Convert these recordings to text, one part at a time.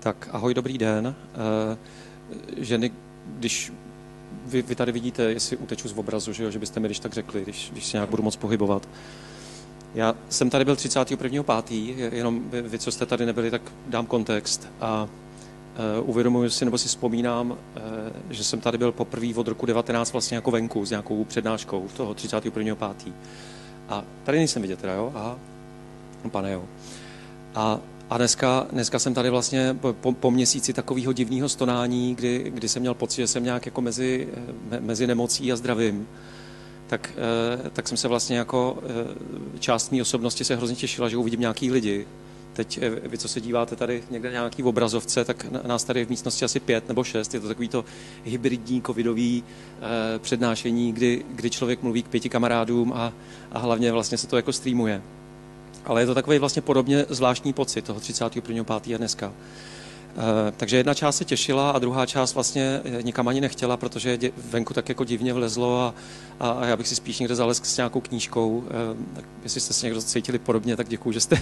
Tak ahoj, dobrý den. Eh, ženy, když vy, vy tady vidíte, jestli uteču z obrazu, že, jo, že byste mi když tak řekli, když, když se nějak budu moc pohybovat. Já jsem tady byl 31.5., jenom vy, vy, co jste tady nebyli, tak dám kontext. A uh, uvědomuji si, nebo si vzpomínám, uh, že jsem tady byl poprvé od roku 19 vlastně jako venku s nějakou přednáškou toho 31.5. A tady nejsem vidět teda, jo? Aha. No, pane, jo. A a dneska, dneska jsem tady vlastně po, po měsíci takového divného stonání, kdy, kdy jsem měl pocit, že jsem nějak jako mezi, mezi nemocí a zdravím, tak, eh, tak jsem se vlastně jako eh, část mé osobnosti se hrozně těšila, že uvidím nějaký lidi. Teď eh, vy, co se díváte tady někde nějaký v obrazovce, tak nás tady je v místnosti asi pět nebo šest. Je to takový to hybridní covidový přednášení, kdy, kdy člověk mluví k pěti kamarádům a, a hlavně vlastně se to jako streamuje. Ale je to takový vlastně podobně zvláštní pocit toho 31.5. a dneska. Eh, takže jedna část se těšila a druhá část vlastně nikam ani nechtěla, protože venku tak jako divně vlezlo a, a, já bych si spíš někde zalezl s nějakou knížkou. Eh, tak jestli jste se někdo cítili podobně, tak děkuji, že jste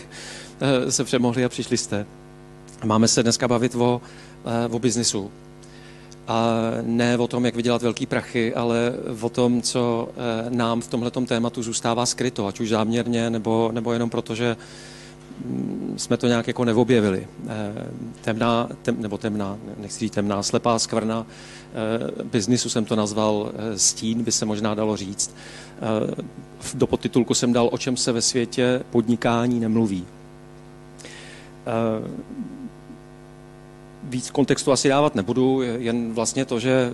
eh, se přemohli a přišli jste. Máme se dneska bavit o, o biznisu. A ne o tom, jak vydělat velký prachy, ale o tom, co nám v tomhle tématu zůstává skryto, ať už záměrně, nebo, nebo jenom proto, že Mm, jsme to nějak jako neobjevili. Eh, temná, tem, nebo temná, nechci říct temná, slepá skvrna eh, biznisu jsem to nazval eh, stín, by se možná dalo říct. Do podtitulku jsem dal, o čem se ve světě podnikání nemluví. Víc kontextu asi dávat nebudu, jen vlastně to, že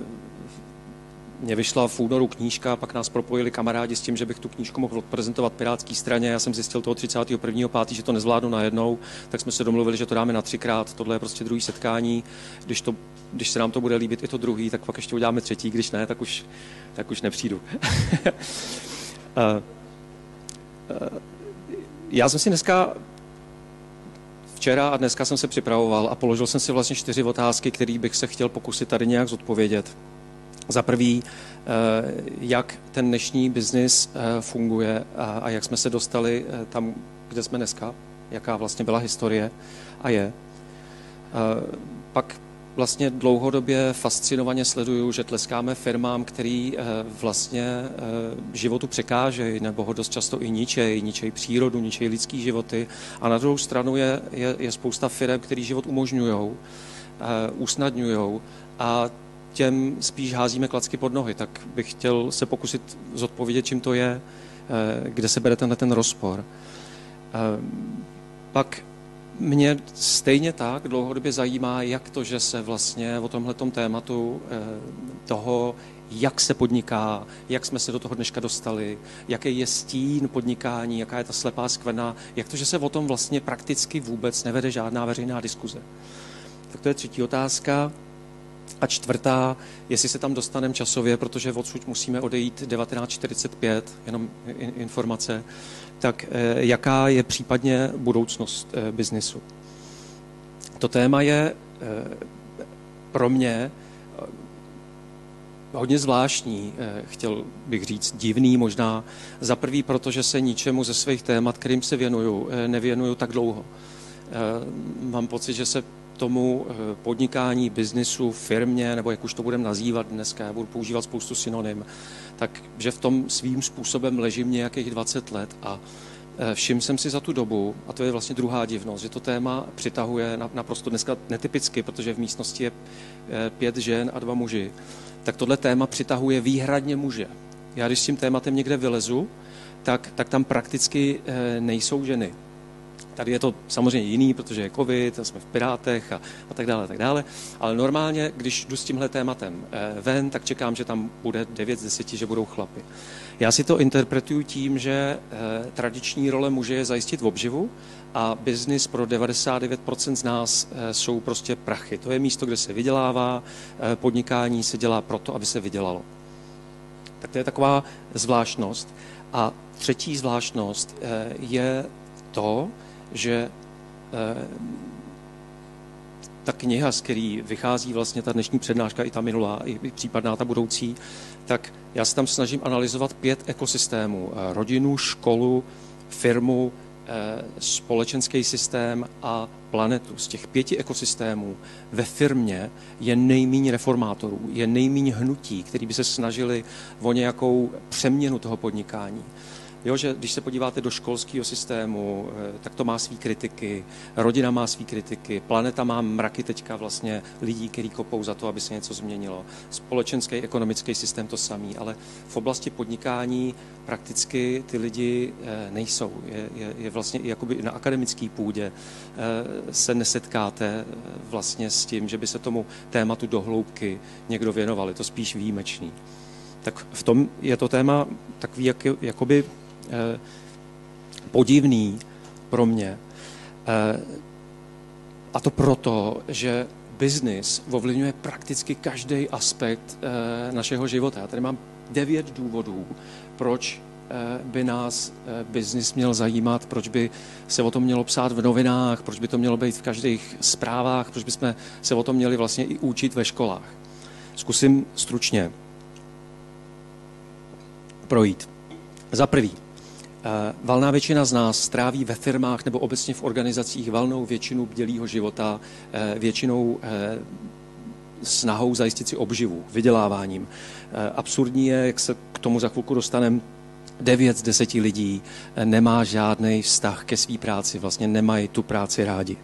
mě vyšla v únoru knížka, pak nás propojili kamarádi s tím, že bych tu knížku mohl odprezentovat Pirátské straně. Já jsem zjistil toho 31.5., že to nezvládnu najednou, tak jsme se domluvili, že to dáme na třikrát. Tohle je prostě druhý setkání. Když, to, když se nám to bude líbit i to druhý, tak pak ještě uděláme třetí, když ne, tak už, tak už nepřijdu. Eh, eh, já jsem si dneska včera a dneska jsem se připravoval a položil jsem si vlastně čtyři otázky, které bych se chtěl pokusit tady nějak zodpovědět. Za prvý, eh, jak ten dnešní biznis eh, funguje a jak jsme se dostali eh, tam, kde jsme dneska, jaká vlastně byla historie a je. Pak vlastně dlouhodobě fascinovaně sleduju, že tleskáme firmám, který vlastně životu překážejí nebo ho dost často i ničejí, ničejí přírodu, ničejí lidský životy. A na druhou stranu je, je, je spousta firm, který život umožňují, usnadňují a těm spíš házíme klacky pod nohy. Tak bych chtěl se pokusit zodpovědět, čím to je, eh, kde se bere tenhle ten rozpor. Eh, pak mě stejně tak dlouhodobě zajímá, jak to, že se vlastně o tomhle tématu eh, toho, jak se podniká, jak jsme se do toho dneška dostali, jaký je stín podnikání, jaká je ta slepá skvrna, jak to, že se o tom vlastně prakticky vůbec nevede žádná veřejná diskuze. Tak to je třetí otázka. A čtvrtá, jestli se tam dostaneme časově, protože odsud musíme odejít 1945, jenom informace, tak eh, jaká je případně budoucnost eh, biznisu. To téma je eh, pro mě hodně zvláštní, chtěl bych říct, divný možná. Za prvý, protože se ničemu ze svých témat, kterým se věnuju, nevěnuju tak dlouho. Mám pocit, že se tomu eh, podnikání, biznisu, firmě, nebo jak už to budeme nazývat dneska, já budu používat spoustu synonym, tak že v tom svým způsobem ležím nějakých 20 let a eh, všiml jsem si za tu dobu, a to je vlastně druhá divnost, že to téma přitahuje naprosto dneska netypicky, protože v místnosti je eh, pět žen a dva muži, tak tohle téma přitahuje výhradně muže. Já když s tím tématem někde vylezu, tak, tak tam prakticky nejsou ženy. Tady je to samozřejmě jiný, protože je covid, jsme v Pirátech a, a tak dále, a tak dále. Ale normálně, když jdu s tímhle tématem eh, ven, tak čekám, že tam bude 9 z 10, že budou chlapy. Já si to interpretuju tím, že eh, tradiční role muže je zajistit v obživu a biznis pro 99% z nás eh, jsou prostě prachy. To je místo, kde se vydělává, podnikání se dělá proto, aby se vydělalo. Tak to je taková zvláštnost. A třetí zvláštnost je to, že eh, ta kniha, z který vychází vlastně ta dnešní přednáška, i ta minulá, i případná ta budoucí, tak já se tam snažím analyzovat pět ekosystémů. Eh, rodinu, školu, firmu, společenský systém a planetu. Z těch pěti ekosystémů ve firmě je nejméně reformátorů, je nejméně hnutí, který by se snažili o nějakou přeměnu toho podnikání. Jo, že když se podíváte do školského systému, eh, tak to má svý kritiky, rodina má svý kritiky, planeta má mraky teďka vlastně lidí, kteří kopou za to, aby se něco změnilo. Společenský, ekonomický systém to samý, ale v oblasti podnikání prakticky ty lidi eh, nejsou. Je, je, je vlastně jakoby na akademické půdě eh, se nesetkáte vlastně s tím, že by se tomu tématu dohloubky někdo věnoval. Je to spíš výjimečný. Tak v tom je to téma takový jak, jakoby podivný pro mě. Eh, a to proto, že biznis ovlivňuje prakticky každý aspekt eh, našeho života. Já tady mám devět důvodů, proč by nás biznis měl zajímat, proč by se o tom mělo psát v novinách, proč by to mělo být v každých zprávách, proč bychom se o tom měli vlastně i učit ve školách. Zkusím stručně projít. Za prvý, Eh, valná většina z nás stráví ve firmách nebo obecně v organizacích valnou většinu bdělého života, eh, většinou eh, snahou zajistit si obživu, vyděláváním. Absurdní je, jak se k tomu za chvilku dostaneme, 9 z 10 lidí nemá žádný vztah ke své práci, vlastně nemají tu práci rádi.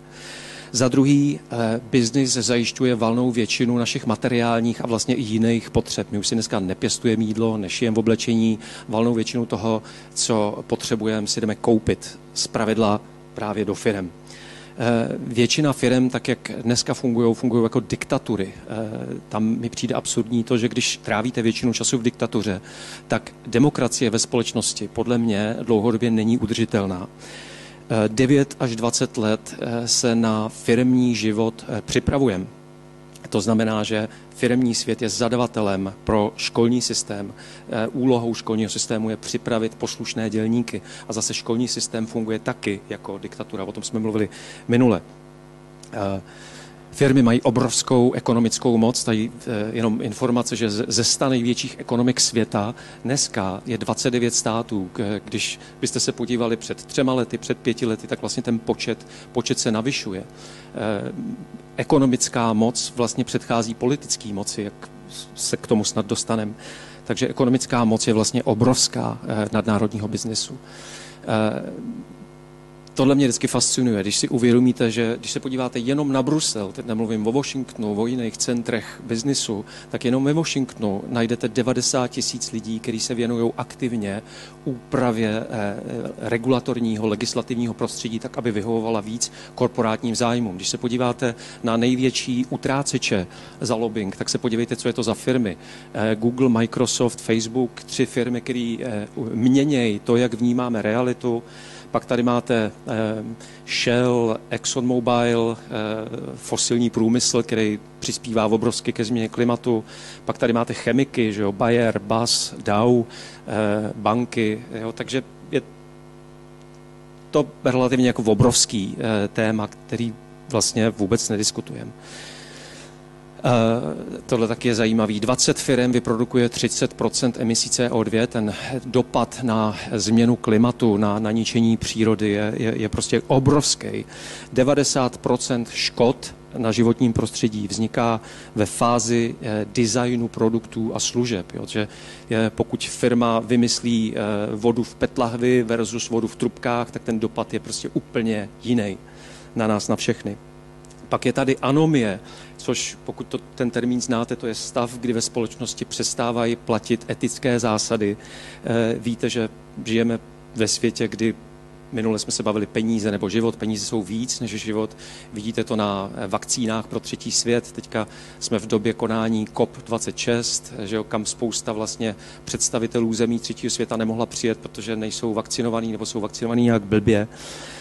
Za druhý, eh, biznis zajišťuje valnou většinu našich materiálních a vlastně i jiných potřeb. My už si dneska nepěstujeme jídlo, nešijeme v oblečení, valnou většinu toho, co potřebujeme, si jdeme koupit z pravidla právě do firem. Eh, většina firm, tak jak dneska fungují, fungují jako diktatury. Eh, tam mi přijde absurdní to, že když trávíte většinu času v diktatuře, tak demokracie ve společnosti podle mě dlouhodobě není udržitelná. 9 až 20 let eh, se na firmní život eh, připravujeme. To znamená, že firmní svět je zadavatelem pro školní systém. Eh, úlohou školního systému je připravit poslušné dělníky. A zase školní systém funguje taky jako diktatura. O tom jsme mluvili minule. Firmy mají obrovskou ekonomickou moc, tady eh, jenom informace, že ze sta největších ekonomik světa dneska je 29 států. Když byste se podívali před třema lety, před pěti lety, tak vlastně ten počet, počet se navyšuje. Eh, ekonomická moc vlastně předchází politické moci, jak se k tomu snad dostaneme. Takže ekonomická moc je vlastně obrovská eh, nadnárodního biznesu tohle mě vždycky fascinuje, když si uvědomíte, že když se podíváte jenom na Brusel, teď nemluvím o Washingtonu, o jiných centrech biznisu, tak jenom ve Washingtonu najdete 90 tisíc lidí, kteří se věnují aktivně úpravě eh, regulatorního, legislativního prostředí, tak aby vyhovovala víc korporátním zájmům. Když se podíváte na největší utráceče za lobbying, tak se podívejte, co je to za firmy. Eh, Google, Microsoft, Facebook, tři firmy, které eh, měnějí to, jak vnímáme realitu, pak tady máte eh, Shell, ExxonMobil, eh, fosilní průmysl, který přispívá obrovsky ke změně klimatu. Pak tady máte chemiky, že jo, Bayer, BAS, Dow, eh, banky. Jo, takže je to relativně jako obrovský téma, který vlastně vůbec nediskutujeme. Eh, tohle taky je zajímavý. 20 firm vyprodukuje 30% emisí CO2. Ten dopad na změnu klimatu, na, na ničení přírody je, je, je prostě obrovský. 90% škod na životním prostředí vzniká ve fázi eh, designu produktů a služeb. Jo? Že je, pokud firma vymyslí eh, vodu v petlahvi versus vodu v trubkách, tak ten dopad je prostě úplně jiný na nás, na všechny. Pak je tady anomie, což pokud to, ten termín znáte, to je stav, kdy ve společnosti přestávají platit etické zásady. E, víte, že žijeme ve světě, kdy Minule jsme se bavili peníze nebo život. Peníze jsou víc než život. Vidíte to na eh, vakcínách pro třetí svět. Teďka jsme v době konání COP26, že jo, kam spousta vlastně představitelů zemí třetího světa nemohla přijet, protože nejsou vakcinovaní nebo jsou vakcinovaní nějak blbě. Eh,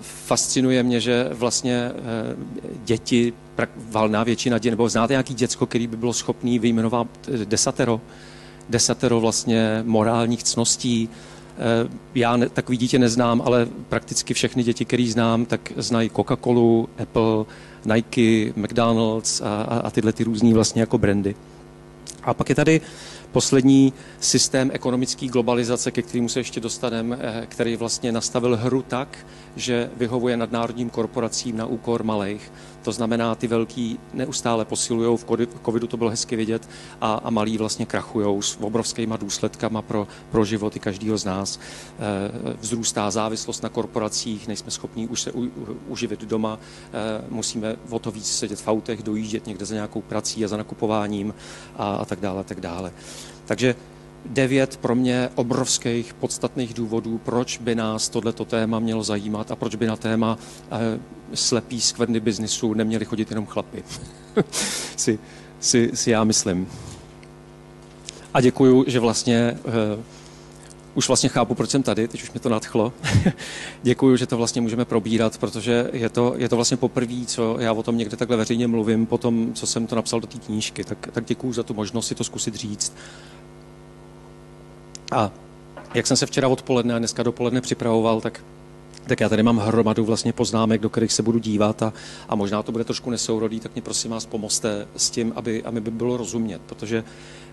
fascinuje mě, že vlastně eh, děti, valná většina dětí, nebo znáte nějaký děcko, který by bylo schopný vyjmenovat eh, desatero, desatero vlastně morálních cností. Já takový dítě neznám, ale prakticky všechny děti, které znám, tak znají Coca-Colu, Apple, Nike, McDonald's a, a, a tyhle ty různý vlastně jako brandy. A pak je tady poslední systém ekonomické globalizace, ke kterému se ještě dostaneme, eh, který vlastně nastavil hru tak, že vyhovuje nadnárodním korporacím na úkor malých. To znamená, ty velký neustále posilují, v covidu to bylo hezky vidět, a, a malí vlastně krachují s obrovskýma důsledkama pro, pro životy každého z nás. E, vzrůstá závislost na korporacích, nejsme schopni už se u, uživit doma, e, musíme o to víc sedět v autech, dojíždět někde za nějakou prací a za nakupováním a, a tak dále, a tak dále. Takže devět pro mě obrovských podstatných důvodů, proč by nás tohleto téma mělo zajímat a proč by na téma eh, slepý skvrny biznisu neměli chodit jenom chlapy. si, si, si já myslím. A děkuju, že vlastně uh, už vlastně chápu, proč jsem tady, teď už mě to nadchlo. děkuju, že to vlastně můžeme probírat, protože je to, je to vlastně poprvé, co já o tom někde takhle veřejně mluvím, po tom, co jsem to napsal do té knížky. Tak, tak děkuju za tu možnost si to zkusit říct. A jak jsem se včera odpoledne a dneska dopoledne připravoval, tak tak já tady mám hromadu vlastně poznámek, do kterých se budu dívat a, a možná to bude trošku nesourodý, tak mě prosím vás pomozte s tím, aby, aby by bylo rozumět, protože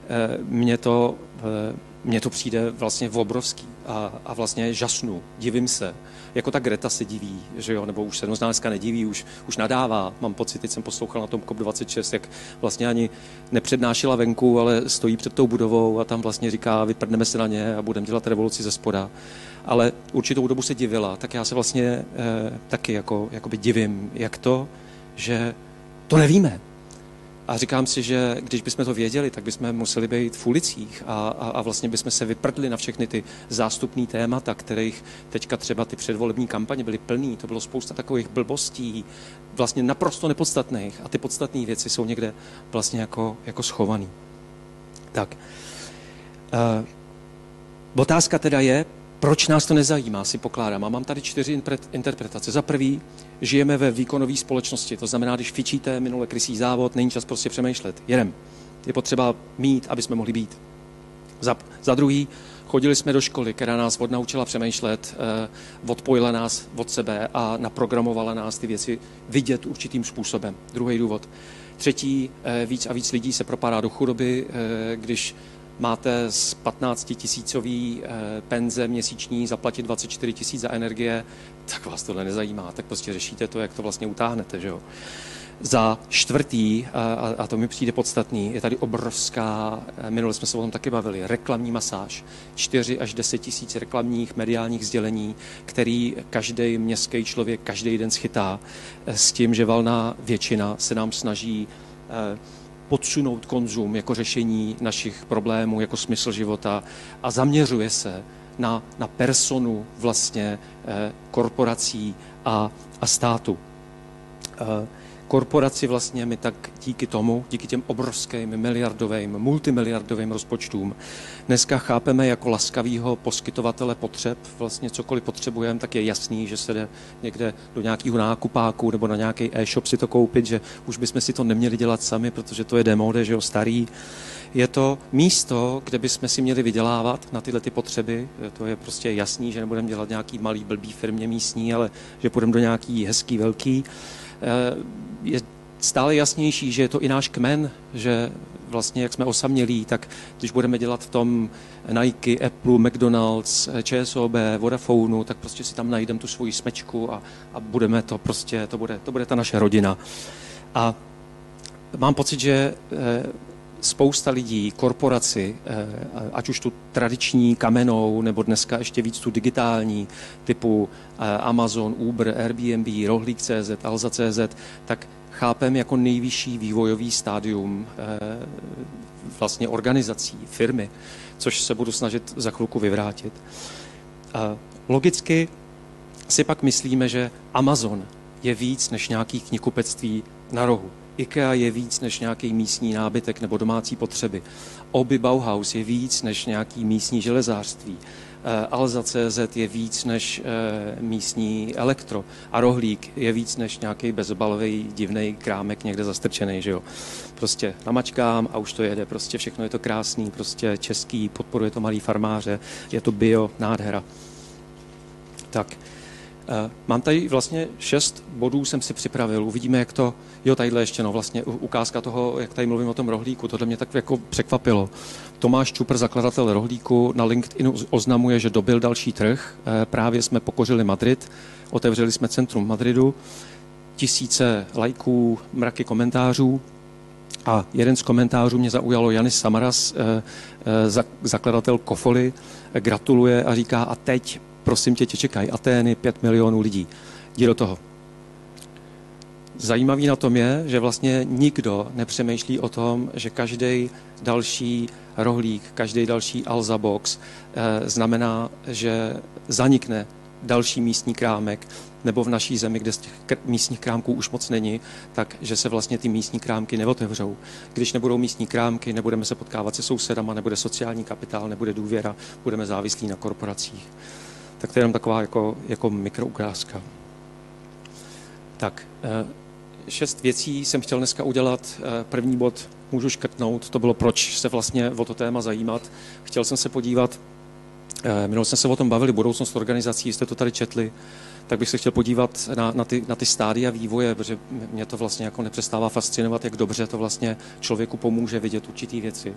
eh, mě to, eh, mně to přijde vlastně v obrovský a, a vlastně žasnu, divím se. Jako ta Greta se diví, že jo, nebo už se možná dneska nediví, už, už nadává. Mám pocit, teď jsem poslouchal na tom COP26, jak vlastně ani nepřednášela venku, ale stojí před tou budovou a tam vlastně říká, vyprdneme se na ně a budeme dělat revoluci ze spoda. Ale určitou dobu se divila, tak já se vlastně eh, taky jako, divím, jak to, že to nevíme a říkám si, že když bychom to věděli, tak bychom museli být v ulicích a, a, a vlastně bychom se vyprdli na všechny ty zástupné témata, kterých teďka třeba ty předvolební kampaně byly plný. To bylo spousta takových blbostí, vlastně naprosto nepodstatných a ty podstatné věci jsou někde vlastně jako, jako schovaný. Tak. Uh, otázka teda je, proč nás to nezajímá, si pokládám. A mám tady čtyři interpretace. Za prvý, žijeme ve výkonové společnosti. To znamená, když fičíte minule krysí závod, není čas prostě přemýšlet. Jedem. Je potřeba mít, aby jsme mohli být. Za, za druhý, chodili jsme do školy, která nás odnaučila přemýšlet, eh, odpojila nás od sebe a naprogramovala nás ty věci vidět určitým způsobem. Druhý důvod. Třetí, eh, víc a víc lidí se propadá do chudoby, eh, když máte z 15 tisícový eh, penze měsíční zaplatit 24 tisíc za energie, tak vás tohle nezajímá, tak prostě řešíte to, jak to vlastně utáhnete. Že jo? Za čtvrtý, a, to mi přijde podstatný, je tady obrovská, eh, minule jsme se o tom taky bavili, reklamní masáž. 4 až 10 tisíc reklamních mediálních sdělení, který každý městský člověk každý den schytá eh, s tím, že valná většina se nám snaží podsunout konzum jako řešení našich problémů, jako smysl života a zaměřuje se na, na personu vlastně eh, korporací a, a státu. Korporaci vlastně my tak díky tomu, díky těm obrovským miliardovým, multimiliardovým rozpočtům, dneska chápeme jako laskavýho poskytovatele potřeb. Vlastně cokoliv potřebujeme, tak je jasný, že se jde někde do nějakého nákupáku nebo na nějaký e-shop si to koupit, že už bychom si to neměli dělat sami, protože to je demode, že jo, starý. Je to místo, kde bychom si měli vydělávat na tyhle ty potřeby. To je prostě jasný, že nebudeme dělat nějaký malý blbý firmě místní, ale že půjdeme do nějaký hezký velký. Eh, je stále jasnější, že je to i náš kmen, že vlastně, jak jsme osamělí, tak když budeme dělat v tom Nike, Apple, McDonald's, ČSOB, Vodafone, tak prostě si tam najdeme tu svoji smečku a, a budeme to prostě, to bude, to bude ta naše rodina. A mám pocit, že eh, spousta lidí, korporaci, eh, ať už tu tradiční kamenou, nebo dneska ještě víc tu digitální, typu eh, Amazon, Uber, Airbnb, Rohlík.cz, Alza.cz, tak chápem jako nejvyšší vývojový stádium eh, vlastně organizací, firmy, což se budu snažit za chvilku vyvrátit. Logicky si pak myslíme, že Amazon je víc než nějaký knihkupectví na rohu. IKEA je víc než nějaký místní nábytek nebo domácí potřeby. Oby Bauhaus je víc než nějaký místní železářství. Eh, Alza.cz je víc než eh, místní elektro a rohlík je víc než nějaký bezbalový divný krámek někde zastrčený, že jo. Prostě namačkám a už to jede, prostě všechno je to krásný, prostě český, podporuje to malý farmáře, je to bio, nádhera. Tak, Eh, mám tady vlastně šest bodů, jsem si připravil. Uvidíme, jak to, jo, tadyhle ještě, no, vlastně ukázka toho, jak tady mluvím o tom rohlíku. Tohle mě tak jako překvapilo. Tomáš Čupr, zakladatel rohlíku, na LinkedInu oznamuje, že dobil další trh. Eh, právě jsme pokořili Madrid, otevřeli jsme centrum Madridu, tisíce lajků, mraky komentářů. A jeden z komentářů mě zaujalo Janis Samaras, eh, zakladatel Kofoli, gratuluje a říká, a teď prosím tě, tě čekají Atény, pět milionů lidí. Jdi do toho. Zajímavý na tom je, že vlastně nikdo nepřemýšlí o tom, že každý další rohlík, každý další Alza box eh, znamená, že zanikne další místní krámek, nebo v naší zemi, kde z těch místních krámků už moc není, tak že se vlastně ty místní krámky neotevřou. Když nebudou místní krámky, nebudeme se potkávat se sousedama, nebude sociální kapitál, nebude důvěra, budeme závislí na korporacích. Tak to je jenom taková jako, jako mikroukrázka. Tak, eh, šest věcí jsem chtěl dneska udělat. Eh, první bod můžu škrtnout, to bylo, proč se vlastně o to téma zajímat. Chtěl jsem se podívat, eh, minul jsme se o tom bavili, budoucnost organizací, jste to tady četli, tak bych se chtěl podívat na, na, ty, na ty stádia vývoje, protože mě to vlastně jako nepřestává fascinovat, jak dobře to vlastně člověku pomůže vidět určitý věci.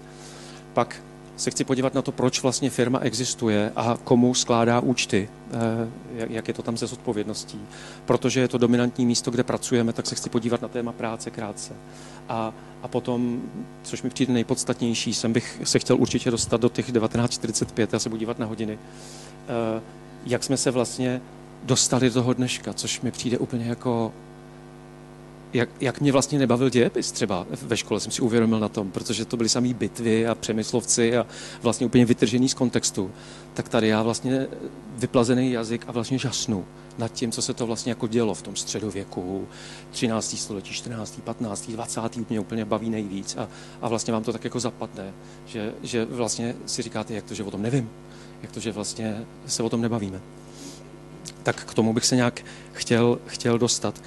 Pak se chci podívat na to, proč vlastně firma existuje a komu skládá účty, eh, jak je to tam se zodpovědností. Protože je to dominantní místo, kde pracujeme, tak se chci podívat na téma práce krátce. A, a potom, což mi přijde nejpodstatnější, jsem bych se chtěl určitě dostat do těch 1945 a se podívat na hodiny, eh, jak jsme se vlastně dostali do toho dneška, což mi přijde úplně jako jak, jak mě vlastně nebavil dějepis třeba ve škole, jsem si uvědomil na tom, protože to byly samý bitvy a přemyslovci a vlastně úplně vytržený z kontextu, tak tady já vlastně vyplazený jazyk a vlastně žasnu nad tím, co se to vlastně jako dělo v tom středověku, 13. století, 14., 15., 20. mě úplně baví nejvíc a, a vlastně vám to tak jako zapadne, že, že vlastně si říkáte, jak to, že o tom nevím, jak to, že vlastně se o tom nebavíme. Tak k tomu bych se nějak chtěl, chtěl dostat.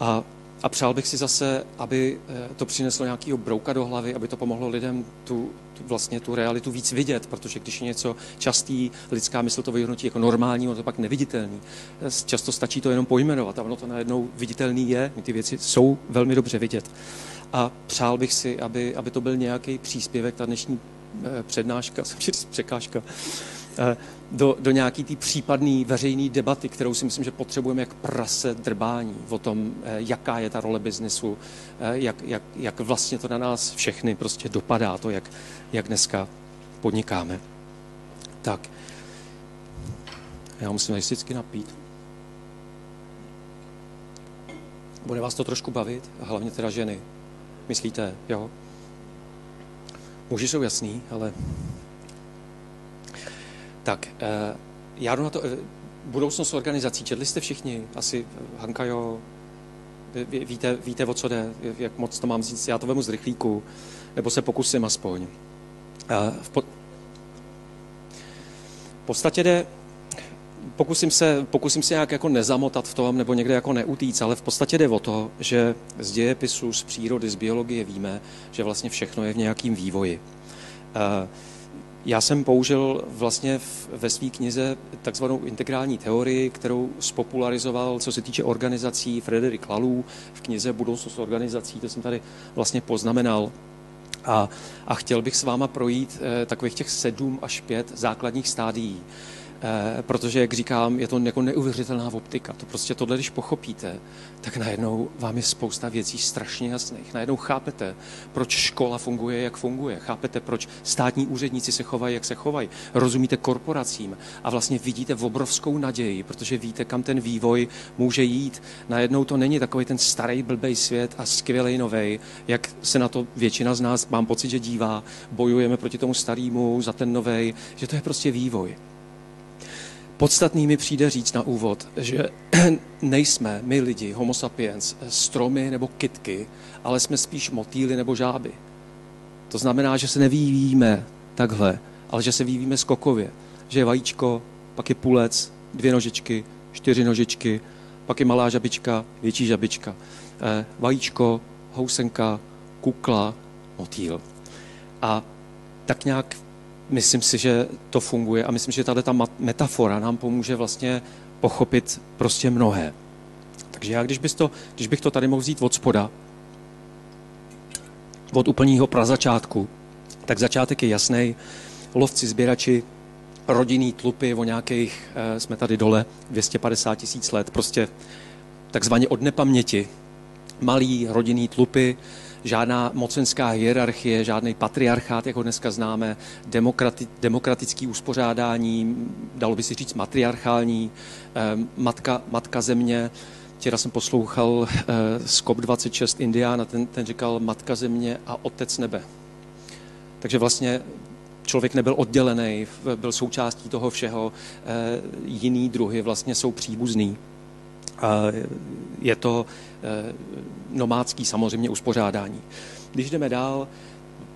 A a přál bych si zase, aby eh, to přineslo nějakého brouka do hlavy, aby to pomohlo lidem tu, tu, vlastně tu realitu víc vidět, protože když je něco častý, lidská mysl to vyhodnotí jako normální, ono to pak neviditelný. Eh, často stačí to jenom pojmenovat a ono to najednou viditelný je, ty věci jsou velmi dobře vidět. A přál bych si, aby, aby to byl nějaký příspěvek, ta dnešní eh, přednáška, překážka, Eh, do, do nějaký té případné veřejné debaty, kterou si myslím, že potřebujeme jak prase drbání o tom, eh, jaká je ta role biznesu, eh, jak, jak, jak vlastně to na nás všechny prostě dopadá, to, jak, jak dneska podnikáme. Tak, já musím vždycky napít. Bude vás to trošku bavit, a hlavně teda ženy. Myslíte, jo? Muži jsou jasný, ale tak, eh, já jdu na to, eh, budoucnost organizací, četli jste všichni, asi Hanka, jo, Ví, víte, víte, o co jde, jak moc to mám říct, já to vemu z rychlíku, nebo se pokusím aspoň. Eh, v, po, v podstatě jde, pokusím se, pokusím se nějak jako nezamotat v tom, nebo někde jako neutíct, ale v podstatě jde o to, že z dějepisu, z přírody, z biologie víme, že vlastně všechno je v nějakém vývoji. Uh, já jsem použil vlastně ve své knize takzvanou integrální teorii, kterou spopularizoval, co se týče organizací, Frederik Lalů v knize Budoucnost organizací, to jsem tady vlastně poznamenal. A, a chtěl bych s váma projít eh, takových těch sedm až pět základních stádií. Eh, protože, jak říkám, je to jako neuvěřitelná optika. To prostě tohle, když pochopíte, tak najednou vám je spousta věcí strašně jasných. Najednou chápete, proč škola funguje, jak funguje. Chápete, proč státní úředníci se chovají, jak se chovají. Rozumíte korporacím a vlastně vidíte v obrovskou naději, protože víte, kam ten vývoj může jít. Najednou to není takový ten starý blbej svět a skvělý novej, jak se na to většina z nás, mám pocit, že dívá. Bojujeme proti tomu starému za ten novej, že to je prostě vývoj. Podstatný mi přijde říct na úvod, že nejsme my lidi, homo sapiens, stromy nebo kitky, ale jsme spíš motýly nebo žáby. To znamená, že se nevyvíjíme takhle, ale že se vyvíjíme skokově. Že je vajíčko, pak je půlec, dvě nožičky, čtyři nožičky, pak je malá žabička, větší žabička. Eh, vajíčko, housenka, kukla, motýl. A tak nějak myslím si, že to funguje a myslím, že tahle ta metafora nám pomůže vlastně pochopit prostě mnohé. Takže já, když, bys to, když bych to tady mohl vzít od spoda, od úplného prazačátku, tak začátek je jasný. Lovci, sběrači, rodinný tlupy o nějakých, eh, jsme tady dole, 250 tisíc let, prostě takzvaně od nepaměti. Malý rodinný tlupy, žádná mocenská hierarchie, žádný patriarchát, jak ho dneska známe, demokrati, demokratický uspořádání, dalo by si říct matriarchální, eh, matka, matka země. Včera jsem poslouchal z COP26 Indiana, ten, ten říkal matka země a otec nebe. Takže vlastně člověk nebyl oddělený, byl součástí toho všeho, eh, jiný druhy vlastně jsou příbuzný. Je to eh, nomádský samozřejmě uspořádání. Když jdeme dál,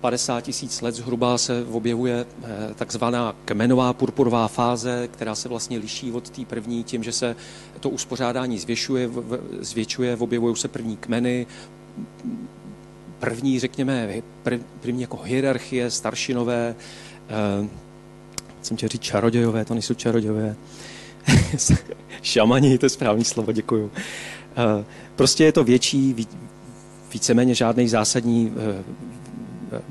50 tisíc let zhruba se objevuje eh, takzvaná kmenová purpurová fáze, která se vlastně liší od té první tím, že se to uspořádání zvětšuje, zvětšuje, objevují se první kmeny, první, řekněme, první jako hierarchie, staršinové, uh, jsem chtěl říct čarodějové, to nejsou čarodějové, šamani, to je správný slovo, děkuju. Uh, prostě je to větší, víceméně žádný zásadní uh,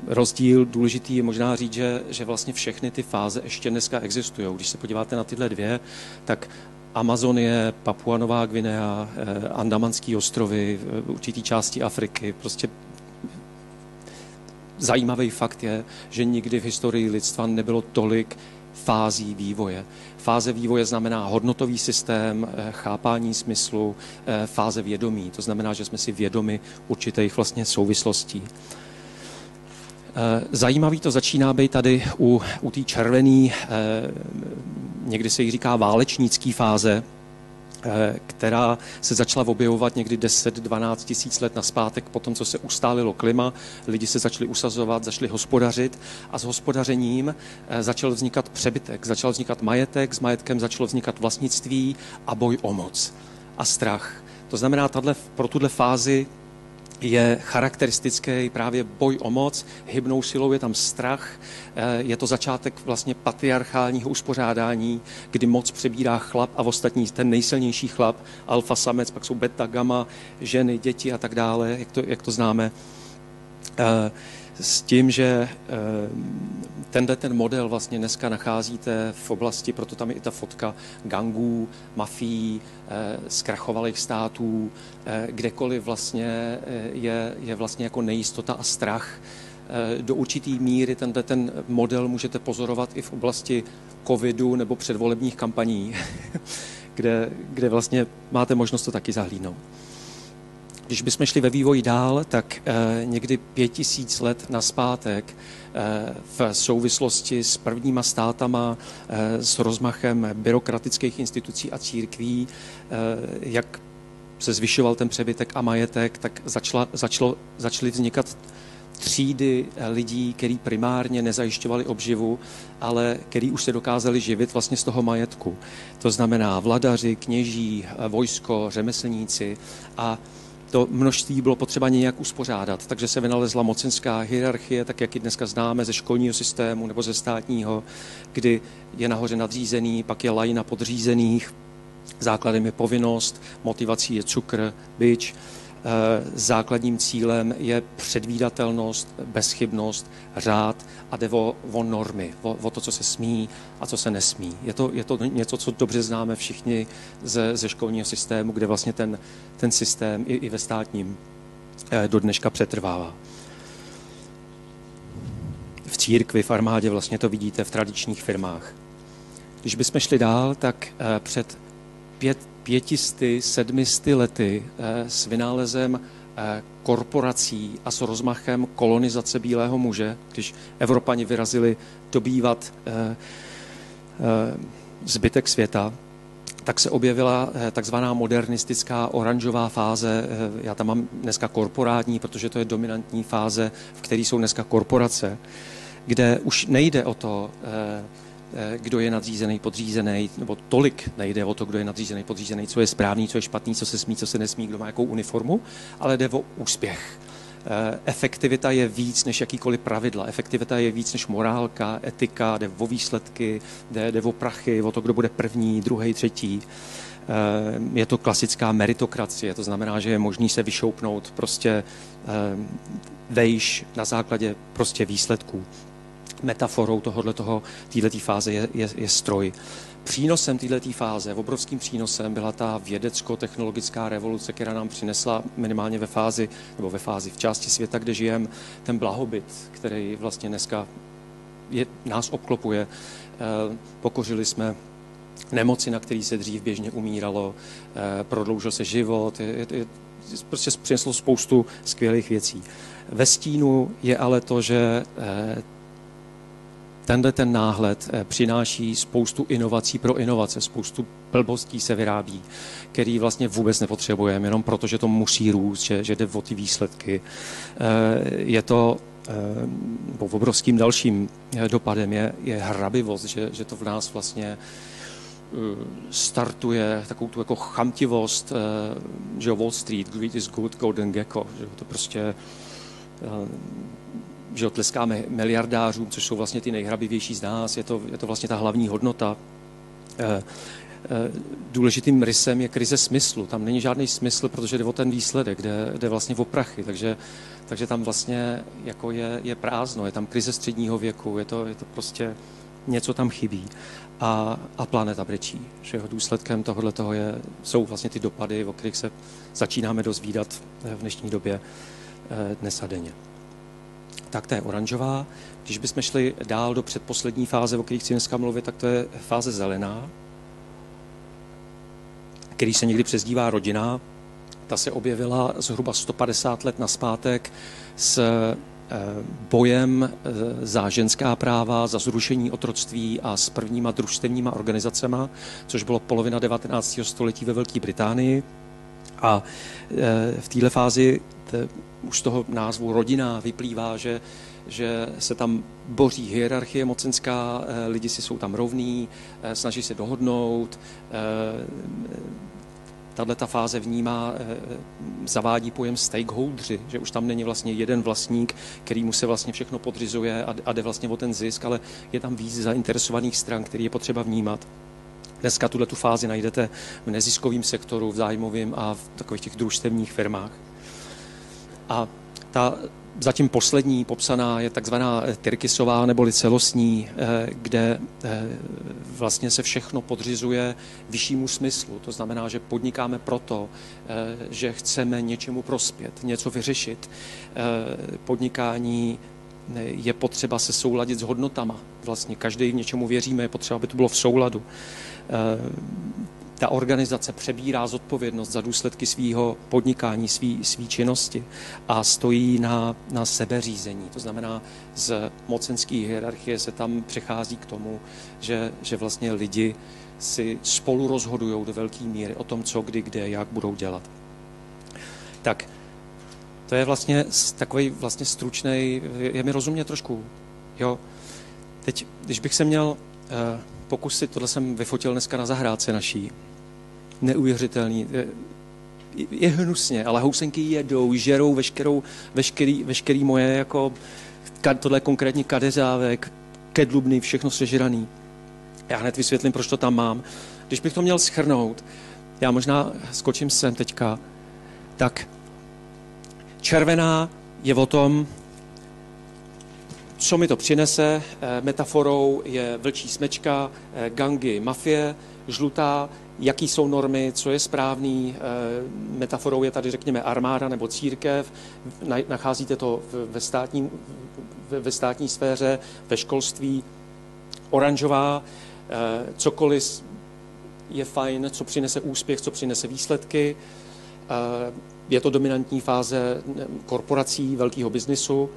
rozdíl. Důležitý je možná říct, že, že vlastně všechny ty fáze ještě dneska existují. Když se podíváte na tyhle dvě, tak Amazonie, Papua Nová Gvinea, Andamanské ostrovy, určitý části Afriky, prostě zajímavý fakt je, že nikdy v historii lidstva nebylo tolik fází vývoje. Fáze vývoje znamená hodnotový systém, eh, chápání smyslu, eh, fáze vědomí. To znamená, že jsme si vědomi určitých vlastně souvislostí. Eh, zajímavý to začíná být tady u, u té červené, někdy se jí říká válečnické fáze, která se začala objevovat někdy 10-12 tisíc let naspátek po tom, co se ustálilo klima, lidi se začali usazovat, začali hospodařit a s hospodařením eh, začal vznikat přebytek, začal vznikat majetek, s majetkem začalo vznikat vlastnictví a boj o moc a strach. To znamená, tato, pro tuhle fázi je charakteristický právě boj o moc, hybnou silou je tam strach, eh, je to začátek vlastně patriarchálního uspořádání, kdy moc přebírá chlap a ostatní ten nejsilnější chlap, alfa samec, pak jsou beta, gamma, ženy, děti a tak dále, jak to, jak to známe. S tím, že eh, tenhle ten model vlastně dneska nacházíte v oblasti, proto tam je i ta fotka gangů, mafií, eh, zkrachovalých států, eh, kdekoliv vlastně je, je vlastně jako nejistota a strach. Do určitý míry tenhle ten model můžete pozorovat i v oblasti covidu nebo předvolebních kampaní, kde, kde vlastně máte možnost to taky zahlídnout. Když bychom šli ve vývoji dál, tak eh, někdy pět tisíc let naspátek eh, v souvislosti s prvníma státama, eh, s rozmachem byrokratických institucí a církví, jak se zvyšoval ten přebytek a majetek, tak začala, začalo, začaly vznikat třídy lidí, který primárně nezajišťovali obživu, ale který už se dokázali živit vlastně z toho majetku. To znamená vladaři, kněží, vojsko, řemeslníci a to množství bylo potřeba nějak uspořádat, takže se vynalezla mocenská hierarchie, tak jak ji dneska známe ze školního systému nebo ze státního, kdy je nahoře nadřízený, pak je lajna podřízených, základem je povinnost, motivací je cukr, byč, základním cílem je předvídatelnost, bezchybnost, řád a jde o, o normy, o, o to, co se smí a co se nesmí. Je to, je to něco, co dobře známe všichni ze, ze školního systému, kde vlastně ten, ten systém i, i ve státním eh, do dneška přetrvává. V církvi, v armádě vlastně to vidíte v tradičních firmách. Když bychom šli dál, tak eh, před pět, pětisty, sedmisty lety eh, s vynálezem eh, korporací a s rozmachem kolonizace bílého muže, když Evropani vyrazili dobývat eh, zbytek světa, tak se objevila takzvaná modernistická oranžová fáze. Já tam mám dneska korporátní, protože to je dominantní fáze, v které jsou dneska korporace, kde už nejde o to kdo je nadřízený, podřízený, nebo tolik nejde o to, kdo je nadřízený, podřízený, co je správný, co je špatný, co se smí, co se nesmí, kdo má jakou uniformu, ale jde o úspěch. efektivita je víc než jakýkoliv pravidla. Efektivita je víc než morálka, etika, jde o výsledky, jde, jde o prachy, o to, kdo bude první, druhý, třetí. Je to klasická meritokracie, to znamená, že je možný se vyšoupnout prostě vejš na základě prostě výsledků. Metaforou tohohle toho, této fáze je, je, je stroj. Přínosem této fáze, obrovským přínosem byla ta vědecko-technologická revoluce, která nám přinesla minimálně ve fázi, nebo ve fázi v části světa, kde žijeme, ten blahobyt, který vlastně dneska je, nás obklopuje. E, pokořili jsme nemoci, na který se dřív běžně umíralo, e, prodloužil se život, je, je, je, prostě přineslo spoustu skvělých věcí. Ve stínu je ale to, že e, tenhle ten náhled eh, přináší spoustu inovací pro inovace, spoustu blbostí se vyrábí, který vlastně vůbec nepotřebujeme, jenom proto, že to musí růst, že, že jde o ty výsledky. Eh, je to eh, obrovským dalším dopadem je, je hrabivost, že, že to v nás vlastně startuje takovou tu jako chamtivost, že Wall Street, greed is good, golden gecko, že to prostě že tleskáme miliardářům, což jsou vlastně ty nejhrabivější z nás, je to, je to vlastně ta hlavní hodnota. Eh, eh, důležitým rysem je krize smyslu. Tam není žádný smysl, protože jde o ten výsledek, jde, jde vlastně o prachy, takže, takže tam vlastně jako je, je prázdno, je tam krize středního věku, je to, je to prostě něco tam chybí. A, a planeta brečí, že jeho důsledkem tohohle toho je, jsou vlastně ty dopady, o kterých se začínáme dozvídat v dnešní době eh, dnes a denně tak to je oranžová. Když bychom šli dál do předposlední fáze, o kterých chci dneska mluvit, tak to je fáze zelená, který se někdy přezdívá rodina. Ta se objevila zhruba 150 let naspátek s eh, bojem eh, za ženská práva, za zrušení otroctví a s prvníma družstevníma organizacema, což bylo polovina 19. století ve Velké Británii. A eh, v této fázi už z toho názvu rodina vyplývá, že, že se tam boří hierarchie mocenská, eh, lidi si jsou tam rovní, eh, snaží se dohodnout. Eh, tahle ta fáze vnímá, zavádí pojem stakeholdři, že už tam není vlastně jeden vlastník, který mu se vlastně všechno podřizuje a, a jde vlastně o ten zisk, ale je tam víc zainteresovaných stran, který je potřeba vnímat. Dneska tuhle tu fázi najdete v neziskovém sektoru, v zájmovém a v takových těch družstevních firmách. A ta zatím poslední popsaná je takzvaná Tyrkisová neboli celostní, eh, kde eh, vlastně se všechno podřizuje vyššímu smyslu. To znamená, že podnikáme proto, eh, že chceme něčemu prospět, něco vyřešit. Podnikání je potřeba se souladit s hodnotama. Vlastně každý v něčemu věříme, je potřeba, aby to bylo v souladu ta organizace přebírá zodpovědnost za důsledky svého podnikání, svý, svý činnosti a stojí na, na sebeřízení. To znamená, z mocenské hierarchie se tam přechází k tomu, že, že vlastně lidi si spolu rozhodují do velké míry o tom, co, kdy, kde, jak budou dělat. Tak, to je vlastně takový vlastně stručný, je mi rozumě trošku, jo. Teď, když bych se měl uh, pokusit, tohle jsem vyfotil dneska na zahrádce naší, neuvěřitelný. Je, je hnusně, ale housenky jedou, žerou veškerou, veškerý, veškerý moje, jako tohle konkrétně kadeřávek, kedlubný, všechno sežraný. Já hned vysvětlím, proč to tam mám. Když bych to měl schrnout, já možná skočím sem teďka, tak červená je o tom, co mi to přinese. Eh, metaforou je vlčí smečka, eh, gangy, mafie. Žlutá jaký jsou normy, co je správný. Eh, metaforou je tady, řekněme, armáda nebo církev. Nacházíte to ve státní, ve státní sféře, ve školství. Oranžová, cokoliv je fajn, co přinese úspěch, co přinese výsledky. Je to dominantní fáze korporací, velkého biznisu.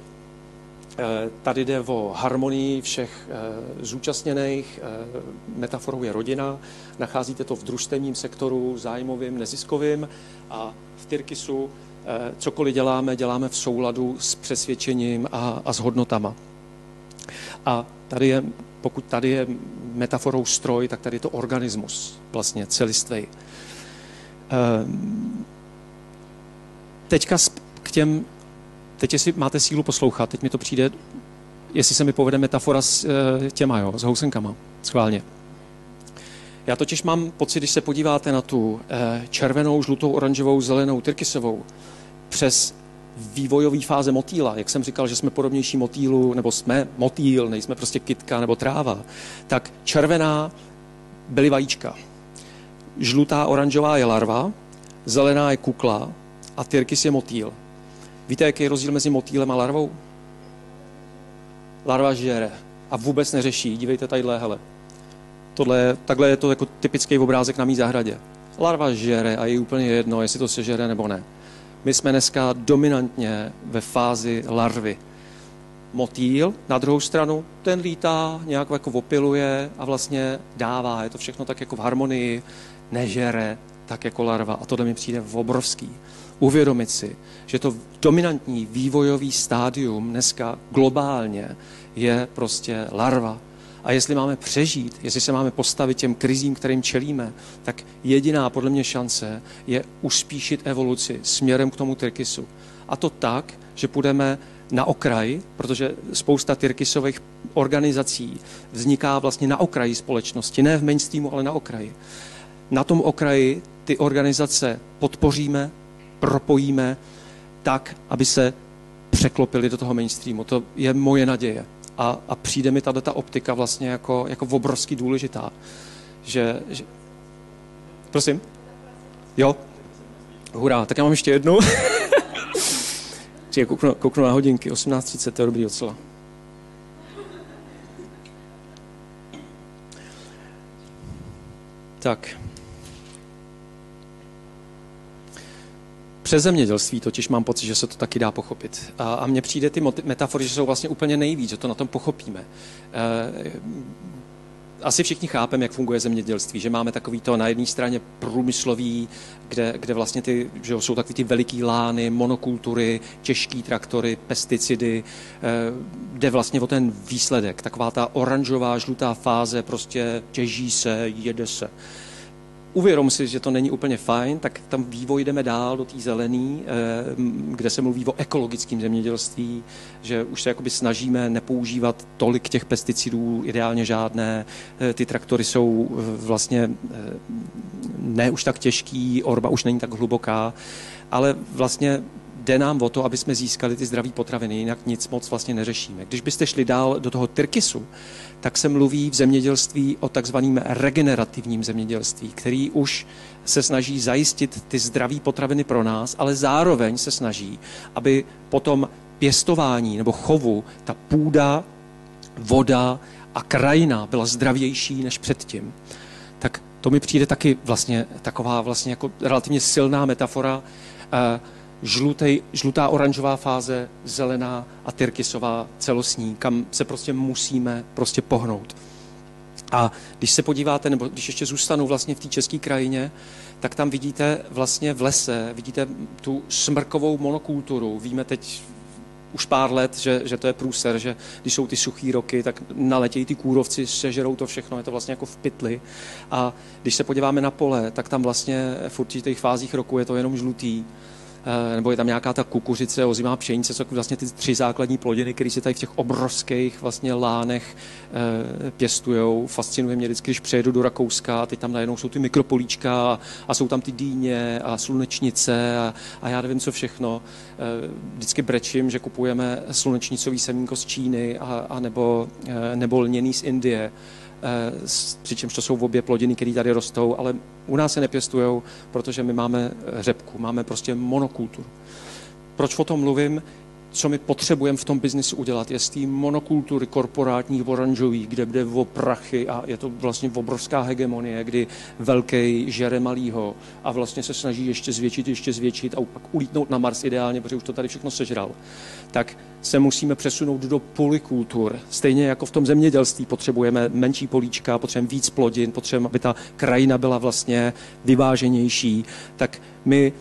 Eh, tady jde o harmonii všech eh, zúčastněných, eh, metaforou je rodina, nacházíte to v družstevním sektoru, zájmovým, neziskovým a v Tyrkisu cokoliv děláme, děláme v souladu s přesvědčením a, a s hodnotama. A tady je, pokud tady je metaforou stroj, tak tady je to organismus, vlastně celistvej. Teďka k těm teď jestli máte sílu poslouchat, teď mi to přijde, jestli se mi povede metafora s e, těma, jo, s housenkama, schválně. Já totiž mám pocit, když se podíváte na tu e, červenou, žlutou, oranžovou, zelenou, tyrkysovou, přes vývojové fáze motýla, jak jsem říkal, že jsme podobnější motýlu, nebo jsme motýl, nejsme prostě kytka nebo tráva, tak červená byly vajíčka. Žlutá, oranžová je larva, zelená je kukla a tyrkys je motýl. Víte, jaký je rozdíl mezi motýlem a larvou? Larva žere a vůbec neřeší. Dívejte tadyhle, hele. Tohle, takhle je to jako typický obrázek na mý zahradě. Larva žere a je úplně jedno, jestli to sežere nebo ne. My jsme dneska dominantně ve fázi larvy. Motýl na druhou stranu, ten lítá, nějak jako opiluje a vlastně dává. Je to všechno tak jako v harmonii, nežere, tak jako larva. A tohle mi přijde obrovský. Uvědomit si, že to dominantní vývojový stádium dneska globálně je prostě larva. A jestli máme přežít, jestli se máme postavit těm krizím, kterým čelíme, tak jediná podle mě šance je uspíšit evoluci směrem k tomu Tyrkisu. A to tak, že půjdeme na okraj, protože spousta tyrkisových organizací vzniká vlastně na okraji společnosti, ne v mainstreamu, ale na okraji. Na tom okraji ty organizace podpoříme, propojíme tak, aby se překlopili do toho mainstreamu. To je moje naděje. A, a přijde mi tato ta optika vlastně jako, jako obrovský důležitá. Že, že... Prosím? Jo? Hurá, tak já mám ještě jednu. Čiže kouknu, kouknu na hodinky, 18.30, to je dobrý docela. Tak. Přes zemědělství totiž mám pocit, že se to taky dá pochopit. A, a mně přijde ty metafory, že jsou vlastně úplně nejvíc, že to na tom pochopíme. E, asi všichni chápeme, jak funguje zemědělství, že máme takový to na jedné straně průmyslový, kde, kde vlastně ty, že jsou takový ty veliký lány, monokultury, těžký traktory, pesticidy, e, jde vlastně o ten výsledek, taková ta oranžová, žlutá fáze, prostě těží se, jede se uvědom si, že to není úplně fajn, tak tam vývoj jdeme dál do té zelený, eh, kde se mluví o ekologickém zemědělství, že už se jakoby snažíme nepoužívat tolik těch pesticidů, ideálně žádné. Eh, ty traktory jsou eh, vlastně ne už tak těžký, orba už není tak hluboká, ale vlastně jde nám o to, aby jsme získali ty zdravé potraviny, jinak nic moc vlastně neřešíme. Když byste šli dál do toho Tyrkisu, tak se mluví v zemědělství o takzvaném regenerativním zemědělství, který už se snaží zajistit ty zdravé potraviny pro nás, ale zároveň se snaží, aby potom pěstování nebo chovu ta půda, voda a krajina byla zdravější než předtím. Tak to mi přijde taky vlastně taková vlastně jako relativně silná metafora uh, žlutej, žlutá oranžová fáze, zelená a tyrkysová celostní, kam se prostě musíme prostě pohnout. A když se podíváte, nebo když ještě zůstanu vlastně v té české krajině, tak tam vidíte vlastně v lese, vidíte tu smrkovou monokulturu. Víme teď už pár let, že, že to je průser, že když jsou ty suchý roky, tak naletějí ty kůrovci, sežerou to všechno, je to vlastně jako v pytli. A když se podíváme na pole, tak tam vlastně v určitých fázích roku je to jenom žlutý nebo je tam nějaká ta kukuřice, ozimá pšenice, co vlastně ty tři základní plodiny, které se tady v těch obrovských vlastně lánech e, pěstujou. Fascinuje mě vždycky, když přejedu do Rakouska a teď tam najednou jsou ty mikropolíčka a, jsou tam ty dýně a slunečnice a, a já nevím, co všechno. E, vždycky brečím, že kupujeme slunečnicový semínko z Číny a, a nebo, nebo lněný z Indie Eh, přičemž to jsou obě plodiny, které tady rostou, ale u nás se nepěstují, protože my máme řepku, máme prostě monokulturu. Proč o tom mluvím? co my potřebujeme v tom biznisu udělat, je z té monokultury korporátní, oranžový, kde jde o prachy a je to vlastně obrovská hegemonie, kdy velký žere malýho a vlastně se snaží ještě zvětšit, ještě zvětšit a pak ulítnout na Mars ideálně, protože už to tady všechno sežral. Tak se musíme přesunout do polikultur. Stejně jako v tom zemědělství potřebujeme menší políčka, potřebujeme víc plodin, potřebujeme, aby ta krajina byla vlastně vyváženější, tak my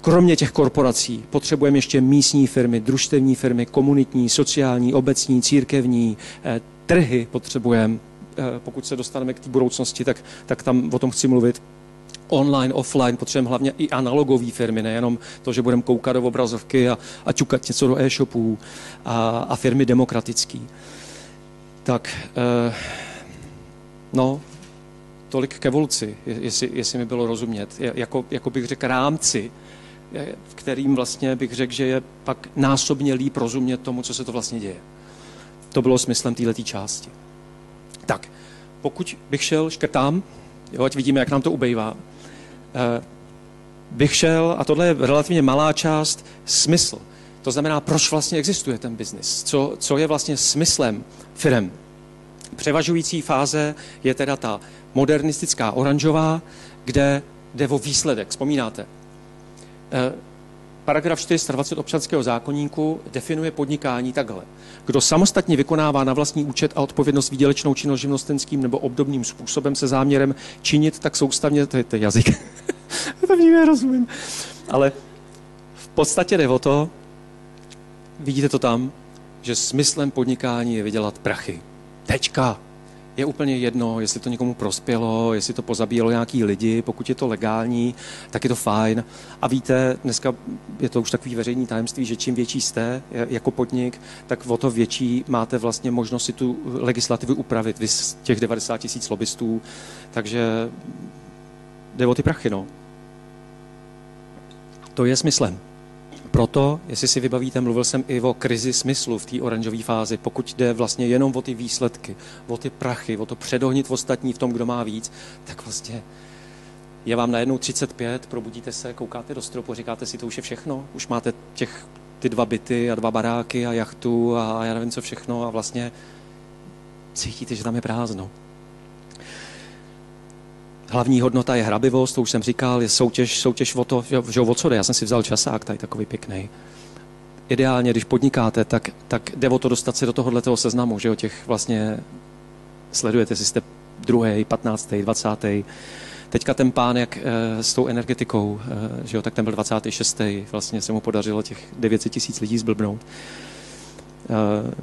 Kromě těch korporací potřebujeme ještě místní firmy, družstevní firmy, komunitní, sociální, obecní, církevní, eh, trhy potřebujeme, eh, pokud se dostaneme k té budoucnosti, tak, tak tam o tom chci mluvit. Online, offline, potřebujeme hlavně i analogové firmy, nejenom to, že budeme koukat do obrazovky a, a čukat něco do e-shopů a, a firmy demokratický. Tak, eh, no, tolik k evoluci, jestli, jestli mi bylo rozumět. Jako, jako bych řekl rámci, v kterým vlastně bych řekl, že je pak násobně líp rozumět tomu, co se to vlastně děje. To bylo smyslem této části. Tak, pokud bych šel, škrtám, jo, ať vidíme, jak nám to ubejvá, bych šel, a tohle je relativně malá část, smysl. To znamená, proč vlastně existuje ten biznis, co, co je vlastně smyslem firem. Převažující fáze je teda ta modernistická oranžová, kde jde o výsledek. Vzpomínáte? Paragraf 420 občanského zákonníku definuje podnikání takhle. Kdo samostatně vykonává na vlastní účet a odpovědnost výdělečnou činnost živnostenským nebo obdobným způsobem se záměrem činit tak soustavně, to je, to je jazyk, to mě nerozumím, ale v podstatě jde o to, vidíte to tam, že smyslem podnikání je vydělat prachy. Tečka je úplně jedno, jestli to někomu prospělo, jestli to pozabíjelo nějaký lidi, pokud je to legální, tak je to fajn. A víte, dneska je to už takový veřejný tajemství, že čím větší jste jako podnik, tak o to větší máte vlastně možnost si tu legislativu upravit, vy z těch 90 tisíc lobbystů, takže jde o ty prachy, no. To je smyslem. Proto, jestli si vybavíte, mluvil jsem i o krizi smyslu v té oranžové fázi. Pokud jde vlastně jenom o ty výsledky, o ty prachy, o to předohnit ostatní v tom, kdo má víc, tak vlastně je vám najednou 35, probudíte se, koukáte do stropu, říkáte si, to už je všechno, už máte těch, ty dva byty a dva baráky a jachtu a já nevím co všechno a vlastně cítíte, že tam je prázdno. Hlavní hodnota je hrabivost, to už jsem říkal, je soutěž, soutěž o to, že o co jde. Já jsem si vzal časák, tady takový pěkný. Ideálně, když podnikáte, tak, tak jde o to dostat se do tohohle seznamu, že o těch vlastně sledujete, jestli jste druhý, 15., 20. Teďka ten pán, jak e, s tou energetikou, e, že jo, tak ten byl 26. Vlastně se mu podařilo těch 900 tisíc lidí zblbnout. Eh,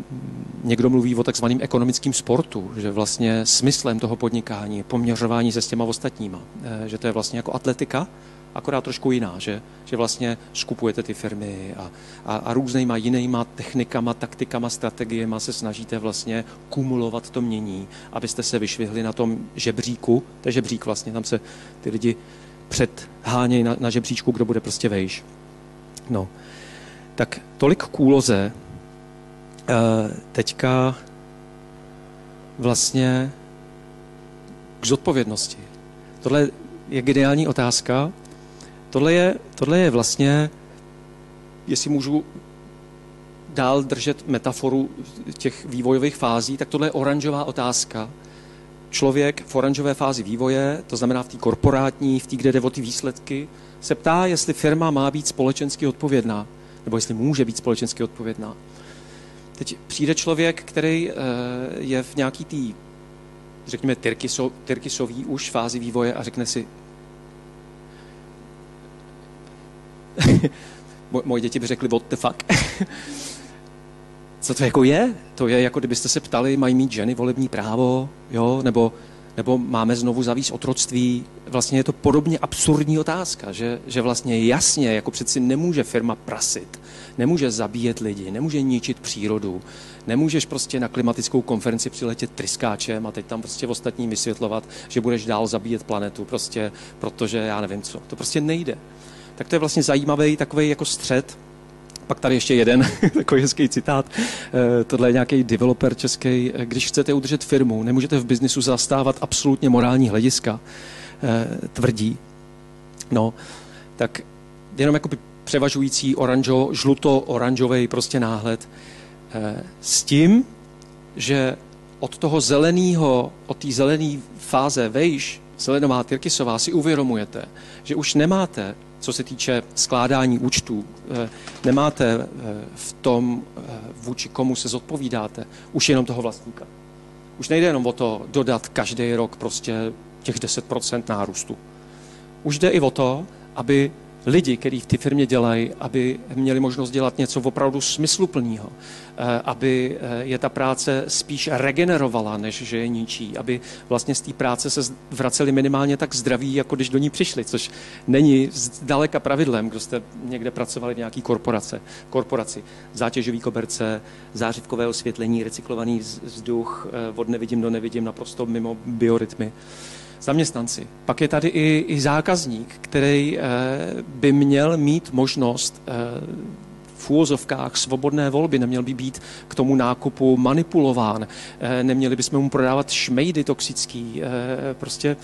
někdo mluví o takzvaném ekonomickém sportu, že vlastně smyslem toho podnikání je poměřování se s těma ostatníma. Eh, že to je vlastně jako atletika, akorát trošku jiná, že, že vlastně skupujete ty firmy a, a, a různýma jinýma technikama, taktikama, strategiemi se snažíte vlastně kumulovat to mění, abyste se vyšvihli na tom žebříku, to je žebřík vlastně, tam se ty lidi předhánějí na, na žebříčku, kdo bude prostě vejš. No. Tak tolik k úloze Eh, teďka vlastně k zodpovědnosti. Tohle je geniální otázka. Tohle je, tohle je vlastně, jestli můžu dál držet metaforu těch vývojových fází, tak tohle je oranžová otázka. Člověk v oranžové fázi vývoje, to znamená v té korporátní, v té, kde jde o ty výsledky, se ptá, jestli firma má být společensky odpovědná, nebo jestli může být společensky odpovědná. Teď přijde člověk, který eh, je v nějaký tý, řekněme, tyrkiso, tyrkisový už fázi vývoje a řekne si, moje děti by řekly, what the fuck. Co to jako je? To je jako kdybyste se ptali, mají mít ženy volební právo, jo, nebo nebo máme znovu zavíst otroctví. Vlastně je to podobně absurdní otázka, že, že vlastně jasně, jako přeci nemůže firma prasit, nemůže zabíjet lidi, nemůže ničit přírodu, nemůžeš prostě na klimatickou konferenci přiletět tryskáčem a teď tam prostě ostatním vysvětlovat, že budeš dál zabíjet planetu, prostě, protože já nevím co. To prostě nejde. Tak to je vlastně zajímavý takový jako střed, pak tady ještě jeden takový hezký citát. Eh, tohle je nějaký developer český. Eh, když chcete udržet firmu, nemůžete v biznisu zastávat absolutně morální hlediska, eh, tvrdí. No, tak jenom jako převažující oranžo, žluto-oranžový prostě náhled. S tím, že od toho zeleného, od té zelené fáze vejš, zelenová Tyrkisová, si uvědomujete, že už nemáte co se týče skládání účtů, eh, nemáte eh, v tom, eh, vůči komu se zodpovídáte, už jenom toho vlastníka. Už nejde jenom o to dodat každý rok prostě těch 10% nárůstu. Už jde i o to, aby lidi, kteří v té firmě dělají, aby měli možnost dělat něco opravdu smysluplného, eh, aby eh, je ta práce spíš regenerovala, než že je ničí, aby vlastně z té práce se vraceli minimálně tak zdraví, jako když do ní přišli, což není zdaleka pravidlem, kdo jste někde pracovali v nějaký korporace, korporaci. Zátěžový koberce, zářivkové osvětlení, recyklovaný vzduch, eh, od nevidím do nevidím, naprosto mimo biorytmy zaměstnanci. Pak je tady i, i zákazník, který eh, by měl mít možnost eh, v úvozovkách svobodné volby, neměl by být k tomu nákupu manipulován, eh, neměli bychom mu prodávat šmejdy toxický, prostě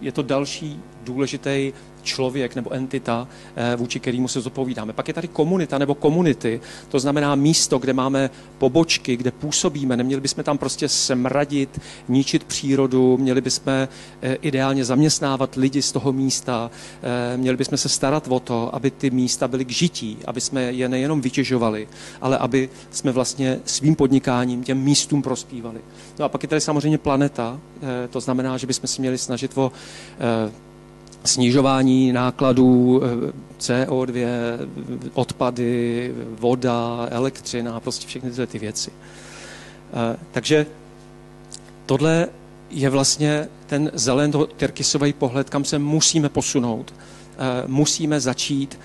je to další důležitý člověk nebo entita, eh, vůči kterému se zodpovídáme. Pak je tady komunita nebo komunity, to znamená místo, kde máme pobočky, kde působíme. Neměli bychom tam prostě semradit, ničit přírodu, měli bychom eh, ideálně zaměstnávat lidi z toho místa, eh, měli bychom se starat o to, aby ty místa byly k žití, aby jsme je nejenom vytěžovali, ale aby jsme vlastně svým podnikáním těm místům prospívali. No a pak je tady samozřejmě planeta, to znamená, že bychom se měli snažit o snižování nákladů eh, CO2, odpady, voda, elektřina, prostě všechny tyhle ty věci. Eh, takže tohle je vlastně ten zeleno-tyrkysový pohled, kam se musíme posunout. Eh, musíme začít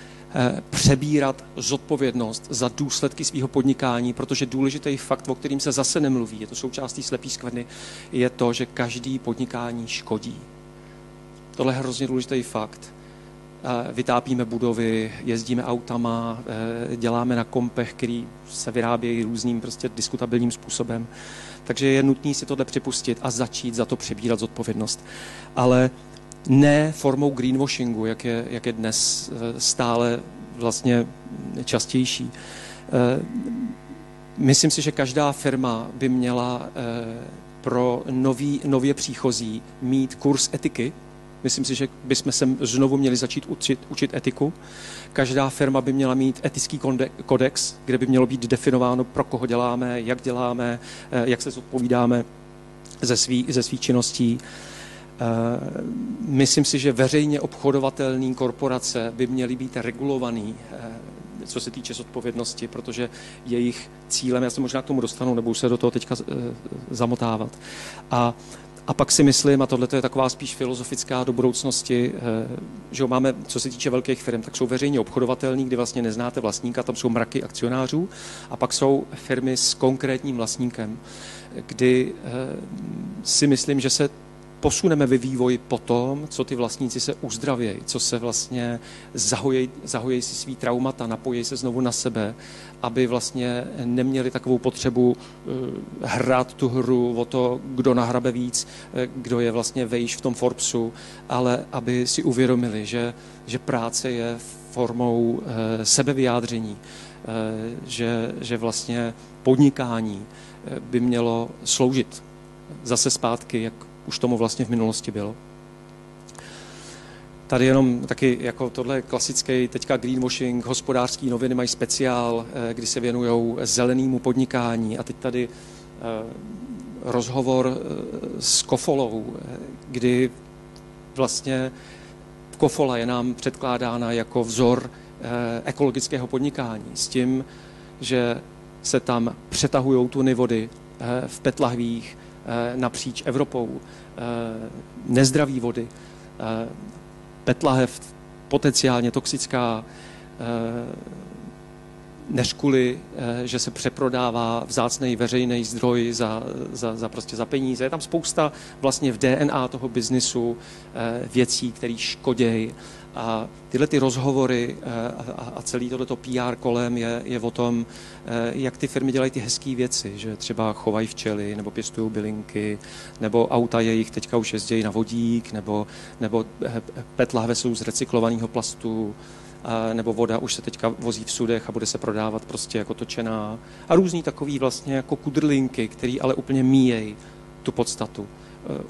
přebírat zodpovědnost za důsledky svého podnikání, protože důležitý fakt, o kterým se zase nemluví, je to součástí slepý skvrny, je to, že každý podnikání škodí. Tohle je hrozně důležitý fakt. Vytápíme budovy, jezdíme autama, eh, děláme na kompech, který se vyrábějí různým prostě diskutabilním způsobem. Takže je nutné si tohle připustit a začít za to přebírat zodpovědnost. Ale ne formou greenwashingu, jak je, jak je dnes eh, stále vlastně častější. Eh, myslím si, že každá firma by měla pro nový, nově příchozí mít kurz etiky, Myslím si, že bychom se znovu měli začít učit, učit etiku. Každá firma by měla mít etický kodex, kde by mělo být definováno, pro koho děláme, jak děláme, eh, jak se zodpovídáme ze svých ze svý činností. Eh, myslím si, že veřejně obchodovatelné korporace by měly být regulovaný, eh, co se týče zodpovědnosti, protože jejich cílem, já se možná k tomu dostanu, nebo už se do toho teďka zamotávat. A a pak si myslím, a tohle je taková spíš filozofická do budoucnosti, eh, že máme, co se týče velkých firm, tak jsou veřejně obchodovatelní, kdy vlastně neznáte vlastníka, tam jsou mraky akcionářů, a pak jsou firmy s konkrétním vlastníkem, kdy eh, si myslím, že se posuneme ve vývoji po tom, co ty vlastníci se uzdravějí, co se vlastně zahojejí, zahojejí si svý traumata, napojí se znovu na sebe, aby vlastně neměli takovou potřebu uh, hrát tu hru o to, kdo nahrabe víc, eh, kdo je vlastně vejš v tom Forbesu, ale aby si uvědomili, že, že práce je formou uh, sebevyjádření, že, že vlastně podnikání by mělo sloužit zase zpátky, jak už tomu vlastně v minulosti bylo. Tady jenom taky jako tohle klasický teďka greenwashing, hospodářský noviny mají speciál, eh, kdy se věnují zelenému podnikání. A teď tady eh, rozhovor eh, s Kofolou, kdy vlastně Kofola je nám předkládána jako vzor ekologického podnikání s tím, že se tam přetahují tuny vody v petlahvích, napříč Evropou, nezdraví vody, eh, petlahev, potenciálně toxická, než kvůli, že se přeprodává vzácný veřejný zdroj za, za, za, prostě za peníze. Je tam spousta vlastně v DNA toho biznisu věcí, které škodějí a tyhle ty rozhovory eh, a, celý tohleto PR kolem je, je o tom, eh, jak ty firmy dělají ty hezké věci, že třeba chovají včely, nebo pěstují bylinky, nebo auta jejich teďka už jezdí na vodík, nebo, nebo eh, petlahve jsou z recyklovaného plastu, nebo voda už se teďka vozí v sudech a bude se prodávat prostě jako točená. A různý takový vlastně jako kudrlinky, který ale úplně míjejí tu podstatu.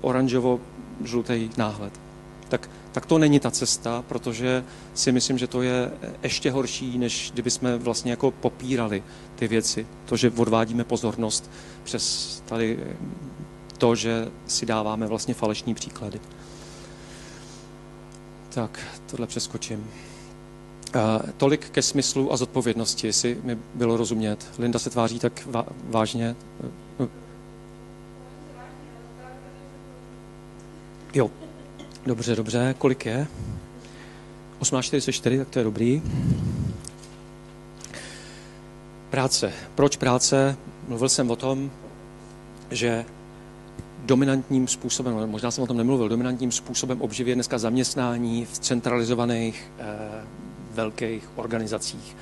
Oranžovo-žlutý náhled. Tak tak to není ta cesta, protože si myslím, že to je ještě horší, než kdyby jsme vlastně jako popírali ty věci. To, že odvádíme pozornost přes tady to, že si dáváme vlastně falešní příklady. Tak, tohle přeskočím. Tolik ke smyslu a zodpovědnosti, jestli mi bylo rozumět. Linda se tváří tak vážně. Jo, dobře, dobře. Kolik je? 18.44, tak to je dobrý. Práce. Proč práce? Mluvil jsem o tom, že dominantním způsobem, možná jsem o tom nemluvil, dominantním způsobem obživě dneska zaměstnání v centralizovaných eh, velkých organizacích.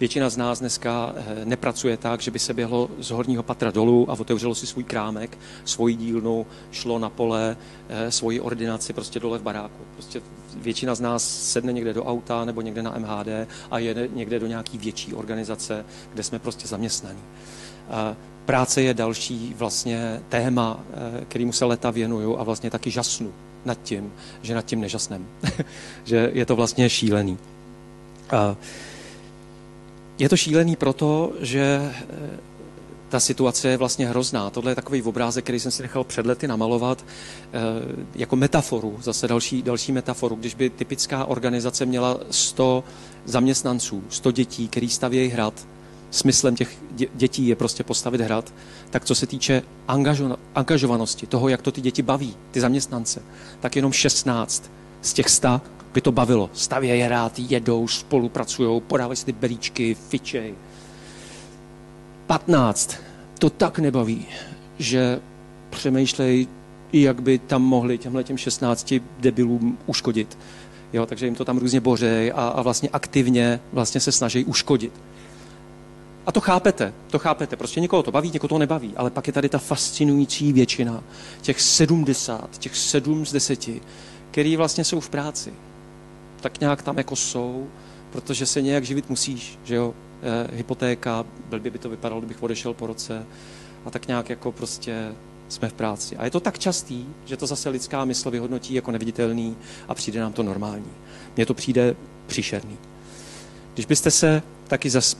Většina z nás dneska eh, nepracuje tak, že by se běhlo z horního patra dolů a otevřelo si svůj krámek, svoji dílnu, šlo na pole, eh, svoji ordinaci prostě dole v baráku. Prostě většina z nás sedne někde do auta nebo někde na MHD a jede někde do nějaký větší organizace, kde jsme prostě zaměstnaní. Práce je další vlastně téma, eh, kterýmu se leta věnuju a vlastně taky žasnu nad tím, že nad tím nežasnem. že je to vlastně šílený. Je to šílený proto, že eh, ta situace je vlastně hrozná. Tohle je takový obrázek, který jsem si nechal před lety namalovat eh, jako metaforu, zase další, další metaforu. Když by typická organizace měla 100 zaměstnanců, 100 dětí, který stavějí hrad, smyslem těch dětí je prostě postavit hrad, tak co se týče angažovanosti, toho, jak to ty děti baví, ty zaměstnance, tak jenom 16 z těch 100 by to bavilo. Stavějí hrát, jedou, spolupracují, podávají si ty belíčky, fičej. 15 to tak nebaví, že přemýšlej, jak by tam mohli těmhle těm 16 debilům uškodit. Jo, takže jim to tam různě bořej a, a vlastně aktivně vlastně se snaží uškodit. A to chápete, to chápete. Prostě někoho to baví, někoho to nebaví. Ale pak je tady ta fascinující většina, těch 70, těch 7 z 10, který vlastně jsou v práci. Tak nějak tam jako jsou, protože se nějak živit musíš, že jo. E, hypotéka, blbě by to vypadalo, kdybych odešel po roce. A tak nějak jako prostě jsme v práci. A je to tak častý, že to zase lidská mysl vyhodnotí jako neviditelný a přijde nám to normální. Mně to přijde příšerný. Když byste se taky zas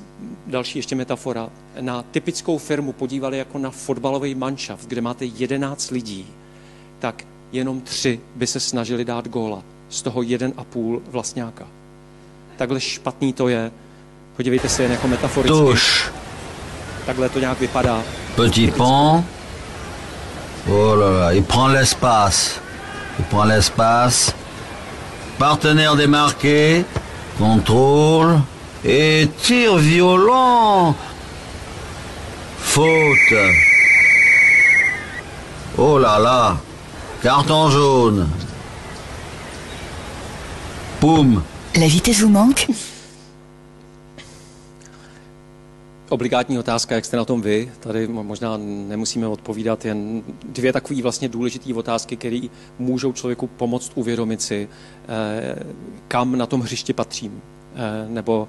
další ještě metafora, na typickou firmu podívali jako na fotbalový manšaft, kde máte 11 lidí, tak jenom tři by se snažili dát góla. Z toho jeden a půl vlastňáka. Takhle špatný to je. Podívejte se jen jako metaforicky. Tuš. Takhle to nějak vypadá. Petit pont. Oh là là, il prend l'espace. Il prend l'espace. Partenaire démarqué. Contrôle. Et tir violent. Faute. Oh là là. Carton jaune. Poum. La vitesse vous manque Obligátní otázka, jak jste na tom vy. Tady možná nemusíme odpovídat jen dvě takové vlastně důležité otázky, které můžou člověku pomoct uvědomit si, eh, kam na tom hřišti patřím. Eh, nebo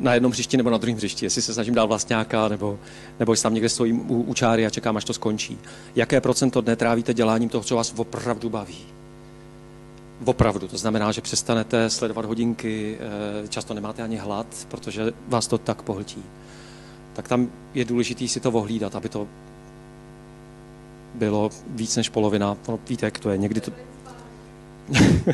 na jednom hřišti nebo na druhém hřišti, jestli se snažím dát vlastňáka, nebo, nebo jestli tam někde stojím u, u čáry a čekám, až to skončí. Jaké procento dne trávíte děláním toho, co vás opravdu baví? Opravdu, to znamená, že přestanete sledovat hodinky, eh, často nemáte ani hlad, protože vás to tak pohltí. Tak tam je důležité si to ohlídat, aby to bylo víc než polovina. No, víte, jak to je. Někdy to...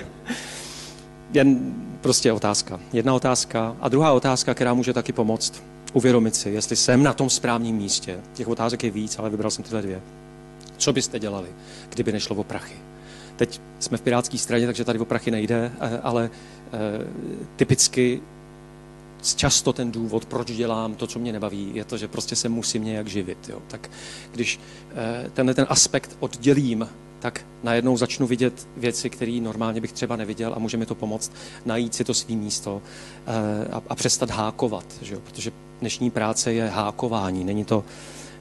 Jen prostě otázka. Jedna otázka. A druhá otázka, která může taky pomoct uvědomit si, jestli jsem na tom správném místě. Těch otázek je víc, ale vybral jsem tyhle dvě. Co byste dělali, kdyby nešlo o prachy? Teď jsme v pirátské straně, takže tady o prachy nejde, eh, ale eh, typicky často ten důvod, proč dělám to, co mě nebaví, je to, že prostě se musím nějak živit. Jo. Tak když eh, tenhle ten aspekt oddělím tak najednou začnu vidět věci, které normálně bych třeba neviděl a může mi to pomoct najít si to svý místo a, a přestat hákovat, že jo? protože dnešní práce je hákování, není to,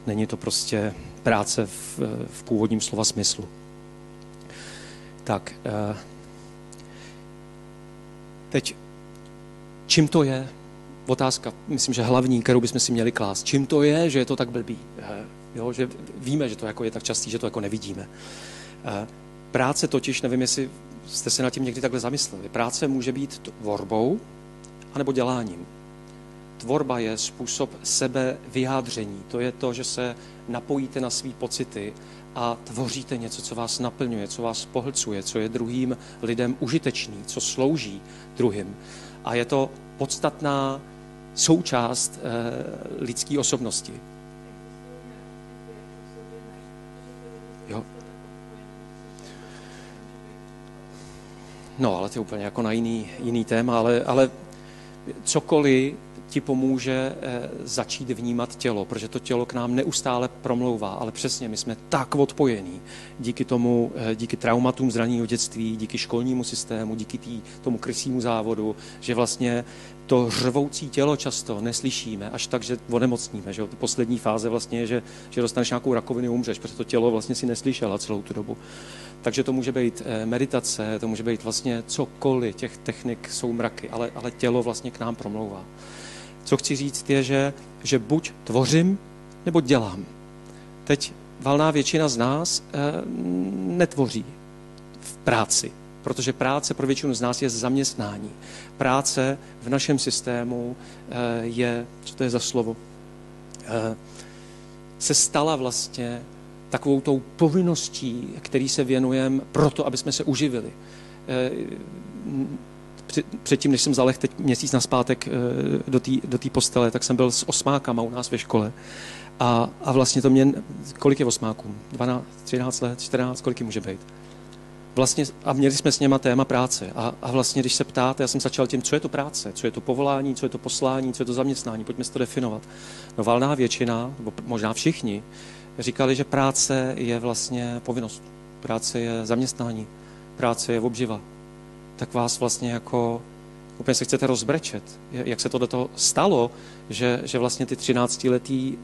není to prostě práce v, v původním slova smyslu. Tak, eh, teď, čím to je? Otázka, myslím, že hlavní, kterou bychom si měli klást. Čím to je, že je to tak blbý? Eh, jo, že víme, že to jako je tak častý, že to jako nevidíme. Práce totiž, nevím, jestli jste se nad tím někdy takhle zamysleli, práce může být tvorbou anebo děláním. Tvorba je způsob sebe vyjádření. To je to, že se napojíte na svý pocity a tvoříte něco, co vás naplňuje, co vás pohlcuje, co je druhým lidem užitečný, co slouží druhým. A je to podstatná součást eh, lidské osobnosti. Jo. No, ale to je úplně jako na jiný, jiný téma, ale, ale cokoliv ti pomůže eh, začít vnímat tělo, protože to tělo k nám neustále promlouvá, ale přesně my jsme tak odpojení díky tomu, eh, díky traumatům zraního dětství, díky školnímu systému, díky tý, tomu krysímu závodu, že vlastně to řvoucí tělo často neslyšíme, až tak, že onemocníme. Že? Poslední fáze vlastně je, že, že dostaneš nějakou rakovinu umřeš, protože to tělo vlastně si neslyšela celou tu dobu. Takže to může být eh, meditace, to může být vlastně cokoliv, těch technik jsou mraky, ale, ale tělo vlastně k nám promlouvá. Co chci říct je, že, že buď tvořím, nebo dělám. Teď valná většina z nás e, netvoří v práci, protože práce pro většinu z nás je zaměstnání. Práce v našem systému e, je, co to je za slovo, e, se stala vlastně takovou tou povinností, který se věnujeme proto, aby jsme se uživili. E, předtím, než jsem zaleh teď měsíc naspátek eh, do té do postele, tak jsem byl s osmákama u nás ve škole. A, a vlastně to mě, kolik je osmáků? 12, 13 let, 14, kolik může být? Vlastně, a měli jsme s něma téma práce. A, a vlastně, když se ptáte, já jsem začal tím, co je to práce, co je to povolání, co je to poslání, co je to zaměstnání, pojďme si to definovat. No valná většina, nebo možná všichni, říkali, že práce je vlastně povinnost. Práce je zaměstnání. Práce je obživa tak vás vlastně jako úplně se chcete rozbrečet. Jak se to do toho stalo, že, že vlastně ty 13-letý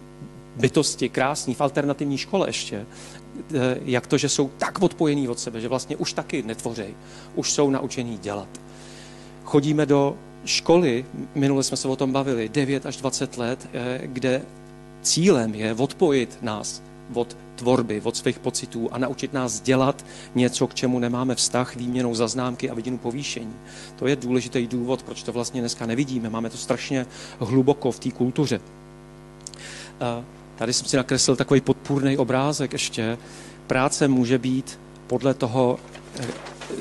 bytosti krásní v alternativní škole ještě, eh, jak to, že jsou tak odpojení od sebe, že vlastně už taky netvořej, už jsou naučení dělat. Chodíme do školy, minule jsme se o tom bavili, 9 až 20 let, eh, kde cílem je odpojit nás od tvorby, od svých pocitů a naučit nás dělat něco, k čemu nemáme vztah, výměnou zaznámky a vidinu povýšení. To je důležitý důvod, proč to vlastně dneska nevidíme. Máme to strašně hluboko v té kultuře. Tady jsem si nakreslil takový podpůrný obrázek ještě. Práce může být podle toho,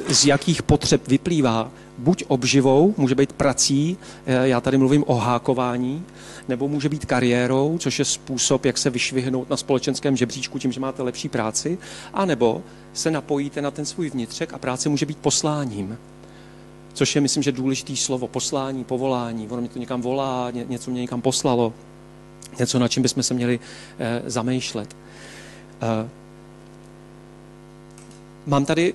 z jakých potřeb vyplývá, buď obživou, může být prací, já tady mluvím o hákování, nebo může být kariérou, což je způsob, jak se vyšvihnout na společenském žebříčku tím, že máte lepší práci, a nebo se napojíte na ten svůj vnitřek a práce může být posláním, což je, myslím, že důležitý slovo, poslání, povolání. Ono mě to někam volá, něco mě někam poslalo, něco, na čím bychom se měli eh, zamýšlet. Eh, mám tady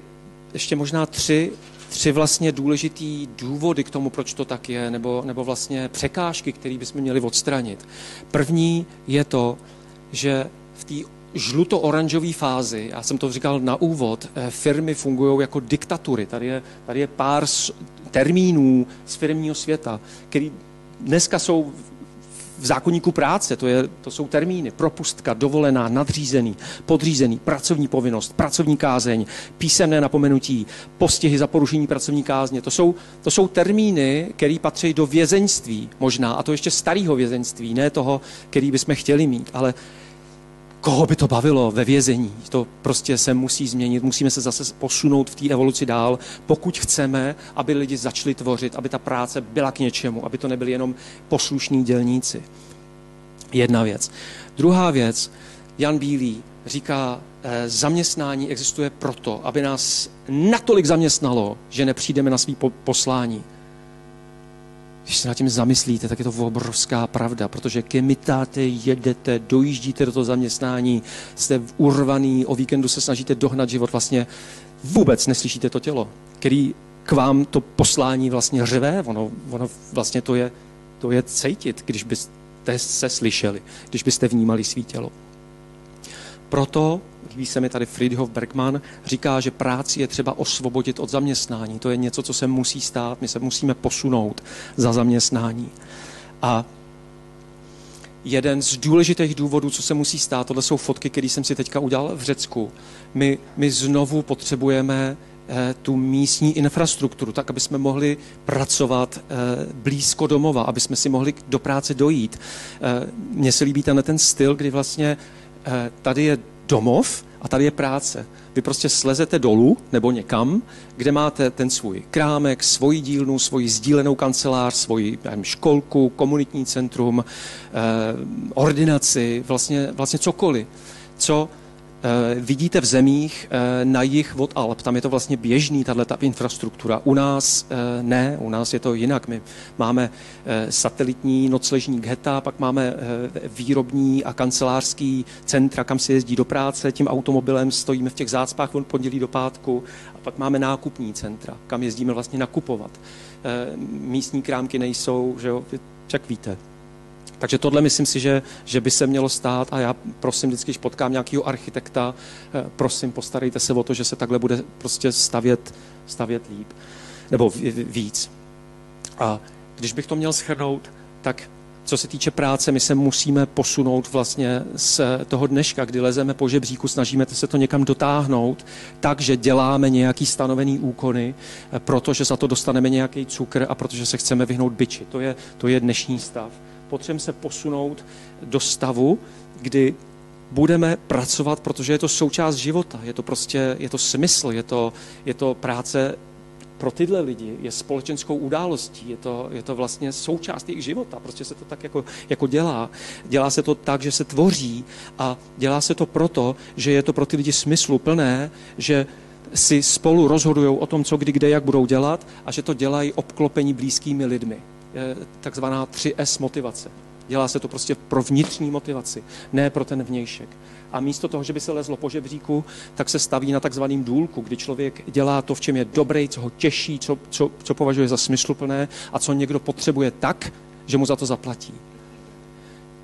ještě možná tři tři vlastně důležitý důvody k tomu, proč to tak je, nebo, nebo vlastně překážky, které bychom měli odstranit. První je to, že v té žluto-oranžové fázi, já jsem to říkal na úvod, eh, firmy fungují jako diktatury. Tady je, tady je pár termínů z firmního světa, který dneska jsou v zákonníku práce, to, je, to jsou termíny, propustka, dovolená, nadřízený, podřízený, pracovní povinnost, pracovní kázeň, písemné napomenutí, postihy za porušení pracovní kázně. To jsou, to jsou termíny, které patří do vězeňství možná, a to ještě starého vězeňství, ne toho, který bychom chtěli mít, ale koho by to bavilo ve vězení. To prostě se musí změnit, musíme se zase posunout v té evoluci dál, pokud chceme, aby lidi začali tvořit, aby ta práce byla k něčemu, aby to nebyli jenom poslušní dělníci. Jedna věc. Druhá věc, Jan Bílý říká, eh, zaměstnání existuje proto, aby nás natolik zaměstnalo, že nepřijdeme na svý poslání. Když se nad tím zamyslíte, tak je to obrovská pravda, protože kemitáte, jedete, dojíždíte do toho zaměstnání, jste urvaný, o víkendu se snažíte dohnat život, vlastně vůbec neslyšíte to tělo, který k vám to poslání vlastně řve, ono, ono vlastně to je, to je cítit, když byste se slyšeli, když byste vnímali svý tělo. Proto líbí se mi tady Friedhof Bergman, říká, že práci je třeba osvobodit od zaměstnání. To je něco, co se musí stát, my se musíme posunout za zaměstnání. A jeden z důležitých důvodů, co se musí stát, tohle jsou fotky, které jsem si teďka udělal v Řecku. My, my znovu potřebujeme eh, tu místní infrastrukturu, tak, aby jsme mohli pracovat eh, blízko domova, aby jsme si mohli do práce dojít. Eh, mně se líbí tenhle ten styl, kdy vlastně tady je domov A tady je práce. Vy prostě slezete dolů nebo někam, kde máte ten svůj krámek, svoji dílnu, svoji sdílenou kancelář, svoji nevím, školku, komunitní centrum, eh, ordinaci, vlastně, vlastně cokoliv, co vidíte v zemích eh, na jich od Alp, tam je to vlastně běžný, tahle ta infrastruktura. U nás eh, ne, u nás je to jinak. My máme satelitní nocležní geta, pak máme výrobní a kancelářský centra, kam se jezdí do práce, tím automobilem stojíme v těch zácpách od pondělí do pátku a pak máme nákupní centra, kam jezdíme vlastně nakupovat. Místní krámky nejsou, že jo, však víte. Takže tohle myslím si, že, že by se mělo stát a já prosím vždycky, když potkám nějakého architekta, eh, prosím, postarejte se o to, že se takhle bude prostě stavět, stavět líp, nebo víc. A když bych to měl schrnout, tak co se týče práce, my se musíme posunout vlastně z toho dneška, kdy lezeme po žebříku, snažíme se to někam dotáhnout, takže děláme nějaký stanovený úkony, eh, protože za to dostaneme nějaký cukr a protože se chceme vyhnout byči. To je, to je dnešní stav potřebujeme se posunout do stavu, kdy budeme pracovat, protože je to součást života, je to prostě, je to smysl, je to, je to práce pro tyhle lidi, je společenskou událostí, je to, je to vlastně součást jejich života, prostě se to tak jako, jako dělá. Dělá se to tak, že se tvoří a dělá se to proto, že je to pro ty lidi smysluplné, že si spolu rozhodují o tom, co kdy, kde, jak budou dělat a že to dělají obklopení blízkými lidmi takzvaná 3S motivace. Dělá se to prostě pro vnitřní motivaci, ne pro ten vnějšek. A místo toho, že by se lezlo po žebříku, tak se staví na takzvaným důlku, kdy člověk dělá to, v čem je dobrý, co ho těší, co, co, co považuje za smysluplné a co někdo potřebuje tak, že mu za to zaplatí.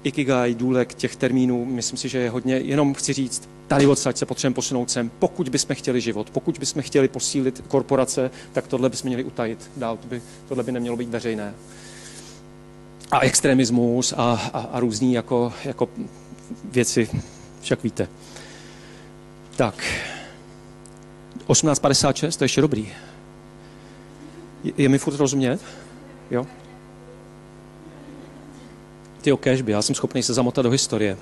Ikigai, důlek těch termínů, myslím si, že je hodně, jenom chci říct, tady odsaď se potřebujeme posunout sem. Pokud bychom chtěli život, pokud bychom chtěli posílit korporace, tak tohle bychom měli utajit dál, to by, tohle by nemělo být veřejné a extremismus a, a, a různý jako, jako věci, však víte. Tak, 1856, to je ještě dobrý. Je, je mi furt rozumět? Jo? O cashby, já jsem schopný se zamotat do historie.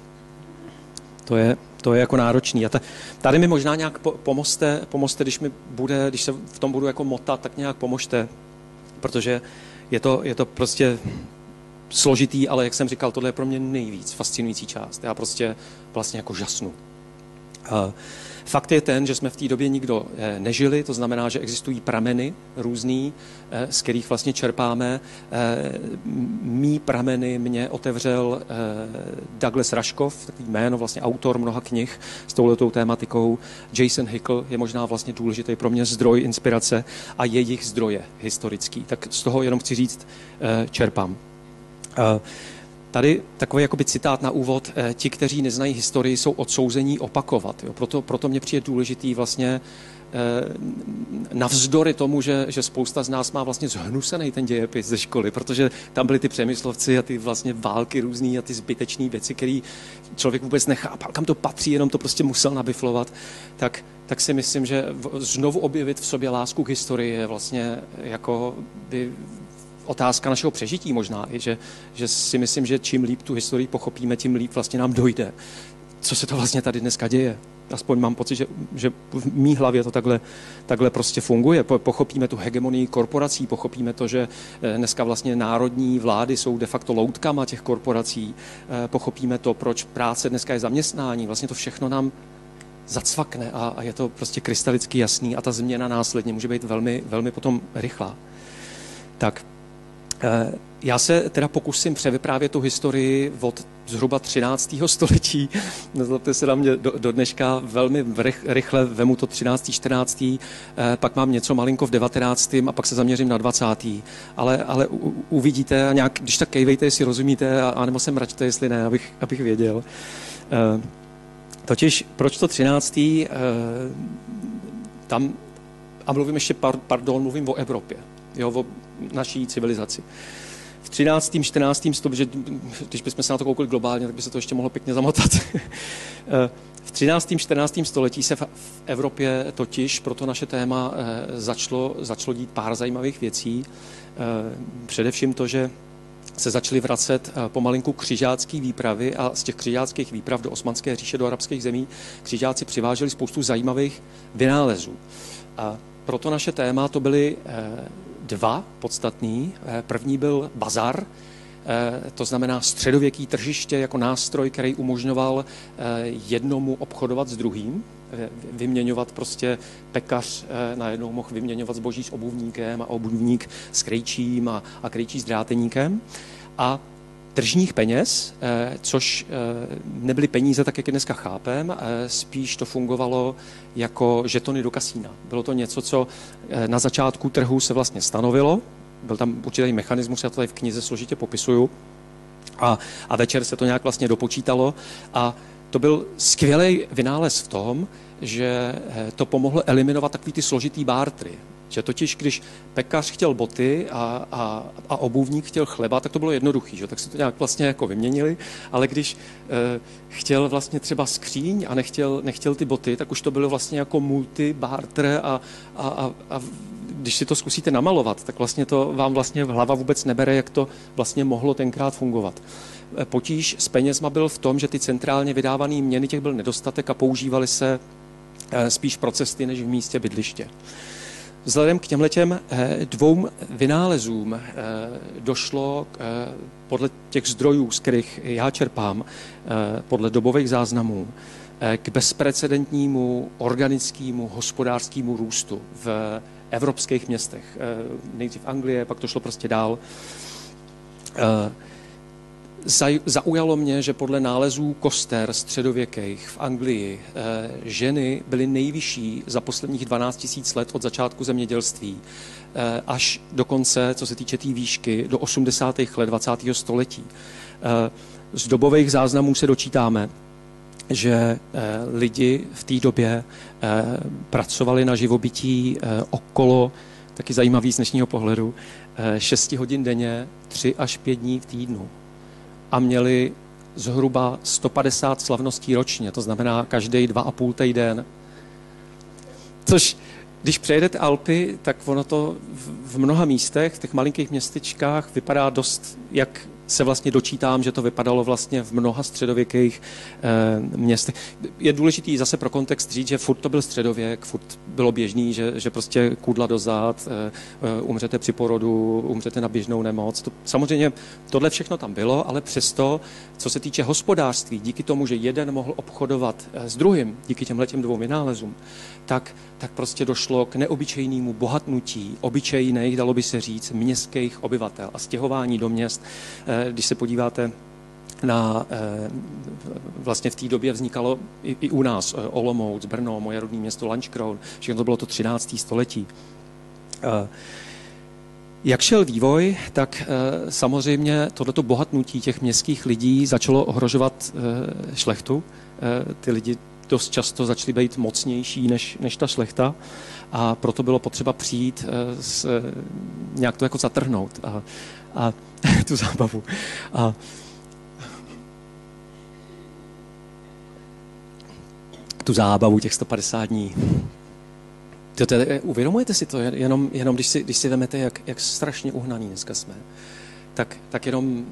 To je, to je jako náročný. A ta, tady mi možná nějak pomozte, pomozte, když mi bude, když se v tom budu jako motat, tak nějak pomožte, protože je to, je to prostě složitý, ale jak jsem říkal, tohle je pro mě nejvíc fascinující část. Já prostě vlastně jako žasnu. Fakt je ten, že jsme v té době nikdo eh, nežili, to znamená, že existují prameny různý, eh, z kterých vlastně čerpáme. Eh, mý prameny mě otevřel Douglas Raškov, takový jméno, vlastně autor mnoha knih s touhletou tématikou. Jason Hickel je možná vlastně důležitý pro mě zdroj inspirace a jejich zdroje historický. Tak z toho jenom chci říct, čerpám. Tady takový jakoby citát na úvod. Eh, ti, kteří neznají historii, jsou odsouzení opakovat. Jo. Proto, proto mě přijde důležitý vlastně eh, navzdory tomu, že, že spousta z nás má vlastně zhnusený ten dějepis ze školy, protože tam byly ty přemyslovci a ty vlastně války různý a ty zbytečné věci, které člověk vůbec nechápal, kam to patří, jenom to prostě musel nabiflovat, tak, tak si myslím, že znovu objevit v sobě lásku k historii je vlastně jako by otázka našeho přežití možná, i že, že si myslím, že čím líp tu historii pochopíme, tím líp vlastně nám dojde, co se to vlastně tady dneska děje. Aspoň mám pocit, že, že v mý hlavě to takhle, takhle prostě funguje. Pochopíme tu hegemonii korporací, pochopíme to, že eh, dneska vlastně národní vlády jsou de facto loutkama těch korporací, eh, pochopíme to, proč práce dneska je zaměstnání. Vlastně to všechno nám zacvakne a, a je to prostě krystalicky jasný a ta změna následně může být velmi, velmi potom rychlá. Tak já se teda pokusím převyprávět tu historii od zhruba 13. století. Nezlobte se na mě do, do dneška velmi rychle, vemu to 13. 14. Eh, pak mám něco malinko v 19. a pak se zaměřím na 20. Ale, ale u, uvidíte a nějak, když tak kejvejte, jestli rozumíte, a, a nebo se mračte, jestli ne, abych, abych věděl. Eh, totiž, proč to 13. Tam, a mluvím ještě, pardon, mluvím o Evropě jo, o naší civilizaci. V 13. 14. století, když bychom se na to koukali globálně, tak by se to ještě mohlo pěkně zamotat. v 13. 14. století se v Evropě totiž pro to naše téma eh, začalo, začalo dít pár zajímavých věcí. Eh, především to, že se začaly vracet eh, pomalinku křižácké výpravy a z těch křižáckých výprav do Osmanské říše, do arabských zemí, křižáci přiváželi spoustu zajímavých vynálezů. A proto naše téma to byly dva podstatný. Eh, první byl bazar, to znamená středověký tržiště jako nástroj, který umožňoval jednomu obchodovat s druhým, vyměňovat prostě pekař najednou mohl vyměňovat zboží s obuvníkem a obuvník s krejčím a, a krejčí s dráteníkem. A tržních peněz, eh, což eh, nebyly peníze tak, jak je dneska chápem, eh, spíš to fungovalo jako žetony do kasína. Bylo to něco, co na začátku trhu se vlastně stanovilo, byl tam určitý mechanismus, já to tady v knize složitě popisuju, a, a večer se to nějak vlastně dopočítalo a to byl skvělý vynález v tom, že to pomohlo eliminovat takový ty složitý bártry. Že totiž, když pekař chtěl boty a, a, a obuvník chtěl chleba, tak to bylo jednoduché, že? tak se to nějak vlastně jako vyměnili, ale když e, chtěl vlastně třeba skříň a nechtěl, nechtěl ty boty, tak už to bylo vlastně jako multi, barter a, a, a, a když si to zkusíte namalovat, tak vlastně to vám vlastně hlava vůbec nebere, jak to vlastně mohlo tenkrát fungovat. Eh, potíž s penězma byl v tom, že ty centrálně vydávané měny těch byl nedostatek a používali se eh, spíš pro cesty než v místě bydliště. Vzhledem k těmhletěm eh, dvou vynálezům eh, došlo eh, podle těch zdrojů, z kterých já čerpám, podle dobových záznamů, k bezprecedentnímu organickému hospodářskému růstu v evropských městech. Nejdřív Anglie, pak to šlo prostě dál zaujalo mě, že podle nálezů koster středověkých v Anglii eh, ženy byly nejvyšší za posledních 12 000 let od začátku zemědělství eh, až do konce, co se týče té tý výšky, do 80. let 20. století. Eh, z dobových záznamů se dočítáme, že lidi v té době pracovali na živobytí okolo, taky zajímavý z dnešního pohledu, 6 hodin denně, 3 až 5 dní v týdnu a měli zhruba 150 slavností ročně, to znamená každý dva a půl týden. Což, když přejedete Alpy, tak ono to v mnoha místech, v těch malinkých městečkách, vypadá dost jak se vlastně dočítám, že to vypadalo vlastně v mnoha středověkých e, městech. Je důležitý zase pro kontext říct, že furt to byl středověk, furt bylo běžný, že, že prostě kudla dozad, e, e, umřete při porodu, umřete na běžnou nemoc. To, samozřejmě tohle všechno tam bylo, ale přesto, co se týče hospodářství, díky tomu, že jeden mohl obchodovat s druhým, díky těmhle těm dvou vynálezům, tak, tak prostě došlo k neobyčejnému bohatnutí obyčejných, dalo by se říct, městských obyvatel a stěhování do měst. Eh, když se podíváte na, eh, vlastně v té době vznikalo i, i u nás eh, Olomouc, Brno, moje rodné město Lančkroun, všechno to bylo to 13. století. Jak šel vývoj, tak samozřejmě tohleto bohatnutí těch městských lidí začalo ohrožovat šlechtu. Ty lidi dost často začaly být mocnější než, než ta šlechta a proto bylo potřeba přijít eh, s, eh, nějak to jako zatrhnout a, a tu zábavu. A, tu zábavu těch 150 dní. To, to, uvědomujete si to, jenom, jenom když, si, když si vemete, jak, jak strašně uhnaný dneska jsme, tak, tak jenom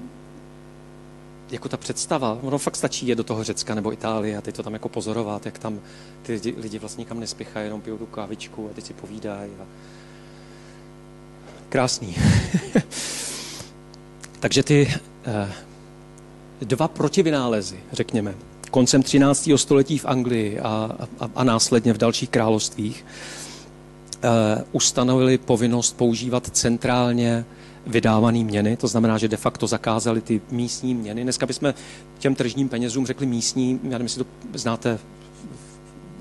jako ta představa, ono fakt stačí je do toho Řecka nebo Itálie a teď to tam jako pozorovat, jak tam ty lidi, lidi vlastně kam nespěchají, jenom pijou tu kávičku a teď si povídají. A... Krásný. Takže ty eh, dva protivynálezy, řekněme, koncem 13. století v Anglii a, a, a následně v dalších královstvích, eh, ustanovili povinnost používat centrálně vydávané měny, to znamená, že de facto zakázali ty místní měny. Dneska bychom těm tržním penězům řekli místní, já nevím, jestli to znáte,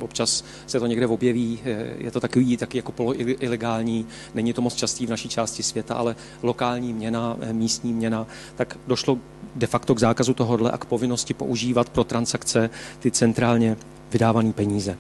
občas se to někde objeví, je to takový taky jako poloilegální, není to moc častý v naší části světa, ale lokální měna, místní měna, tak došlo de facto k zákazu tohohle a k povinnosti používat pro transakce ty centrálně vydávané peníze.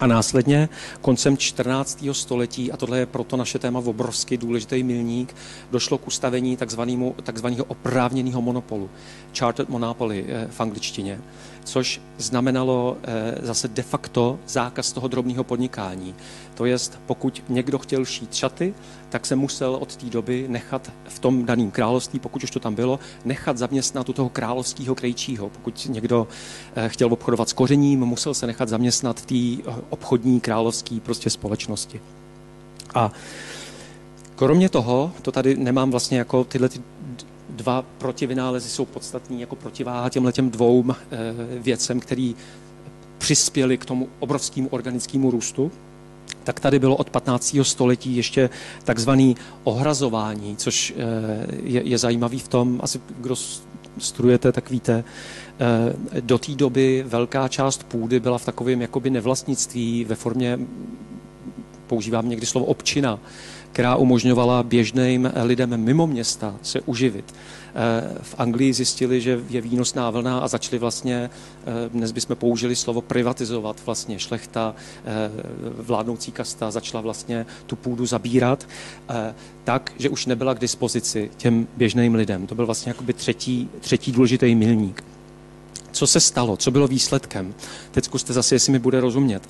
A následně koncem 14. století, a tohle je proto naše téma obrovský důležitý milník, došlo k ustavení takzvaného oprávněného monopolu, chartered monopoly eh, v angličtině, což znamenalo eh, zase de facto zákaz toho drobného podnikání. To jest, pokud někdo chtěl šít šaty, tak se musel od té doby nechat v tom daném království, pokud už to tam bylo, nechat zaměstnat u toho královského krejčího. Pokud někdo eh, chtěl obchodovat s kořením, musel se nechat zaměstnat v té obchodní královské prostě společnosti. A kromě toho, to tady nemám vlastně jako tyhle ty dva protivynálezy jsou podstatní jako protiváha těmhle těm dvou eh, věcem, který přispěli k tomu obrovskému organickému růstu, tak tady bylo od 15. století ještě takzvaný ohrazování, což eh, je, je zajímavý v tom, asi kdo studujete, tak víte, eh, do té doby velká část půdy byla v takovém jakoby nevlastnictví ve formě, používám někdy slovo občina, která umožňovala běžným lidem mimo města se uživit. Eh, v Anglii zjistili, že je výnosná vlna a začali vlastně, eh, dnes bychom použili slovo privatizovat, vlastně šlechta, eh, vládnoucí kasta začala vlastně tu půdu zabírat tak, že už nebyla k dispozici těm běžným lidem. To byl vlastně jakoby třetí, třetí důležitý milník. Co se stalo? Co bylo výsledkem? Teď zkuste zase, jestli mi bude rozumět.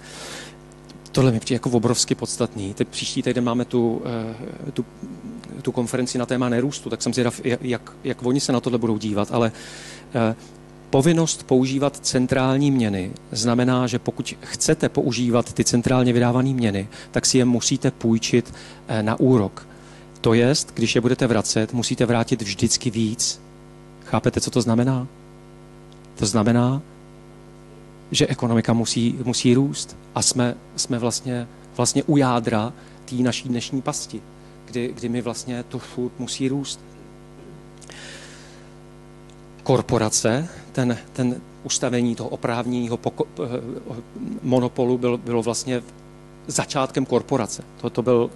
Tohle mi přijde jako obrovsky podstatný. Teď příští týden máme tu, tu tu konferenci na téma nerůstu, tak jsem zvědav, jak, jak oni se na tohle budou dívat, ale eh, Povinnost používat centrální měny znamená, že pokud chcete používat ty centrálně vydávané měny, tak si je musíte půjčit eh, na úrok. To jest, když je budete vracet, musíte vrátit vždycky víc. Chápete, co to znamená? To znamená, že ekonomika musí, musí růst a jsme, jsme vlastně, vlastně u jádra té naší dnešní pasti kdy, kdy mi vlastně to furt musí růst. Korporace, ten, ten ustavení toho oprávněného poko- eh, monopolu byl, bylo vlastně začátkem korporace. To, to byl...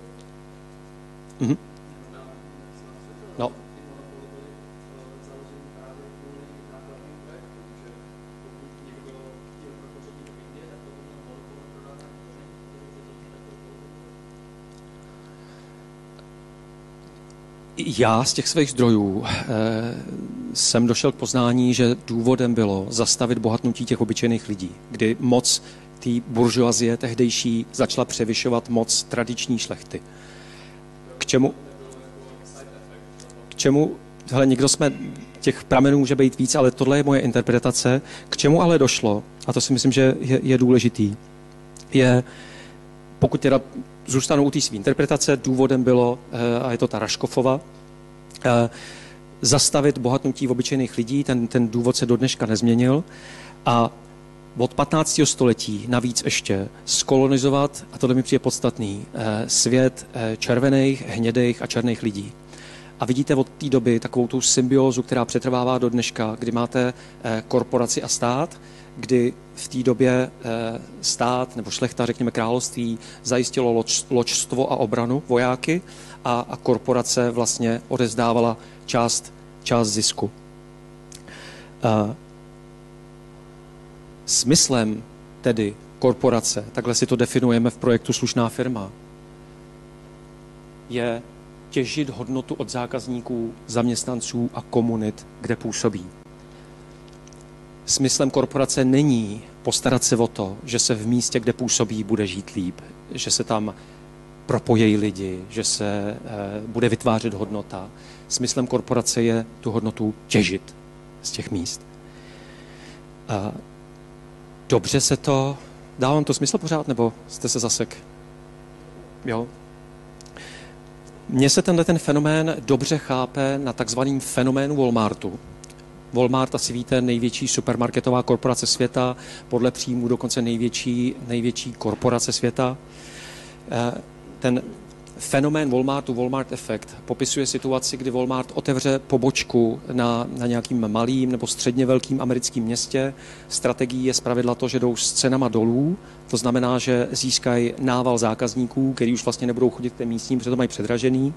Mhm. No, Já z těch svých zdrojů eh, jsem došel k poznání, že důvodem bylo zastavit bohatnutí těch obyčejných lidí, kdy moc té buržoazie tehdejší začala převyšovat moc tradiční šlechty. K čemu? K čemu? Hele, někdo jsme, těch pramenů může být víc, ale tohle je moje interpretace. K čemu ale došlo, a to si myslím, že je, je důležitý, je, pokud teda zůstanu u té své interpretace. Důvodem bylo, eh, a je to ta Raškofova, eh, zastavit bohatnutí obyčejných lidí. Ten, ten důvod se do dneška nezměnil. A od 15. století navíc ještě skolonizovat, a tohle mi přijde podstatný, eh, svět červených, hnědých a černých lidí. A vidíte od té doby takovou tu symbiózu, která přetrvává do dneška, kdy máte korporaci a stát, kdy v té době eh, stát nebo šlechta, řekněme království, zajistilo loč, ločstvo a obranu, vojáky a, a korporace vlastně odezdávala část, část zisku. Eh, smyslem tedy korporace, takhle si to definujeme v projektu Slušná firma, je těžit hodnotu od zákazníků, zaměstnanců a komunit, kde působí smyslem korporace není postarat se o to, že se v místě, kde působí, bude žít líp, že se tam propojejí lidi, že se e, bude vytvářet hodnota. Smyslem korporace je tu hodnotu těžit z těch míst. Dobře se to, dávám to smysl pořád, nebo jste se zasek? Jo? Mně se tenhle ten fenomén dobře chápe na takzvaným fenoménu Walmartu, Walmart, asi víte, největší supermarketová korporace světa, podle příjmu dokonce největší, největší korporace světa. Eh, ten fenomén Walmartu, Walmart efekt, popisuje situaci, kdy Walmart otevře pobočku na, na nějakým malým nebo středně velkým americkým městě. Strategií je zpravidla to, že jdou s cenama dolů, to znamená, že získají nával zákazníků, který už vlastně nebudou chodit k těm místním, protože to mají předražený.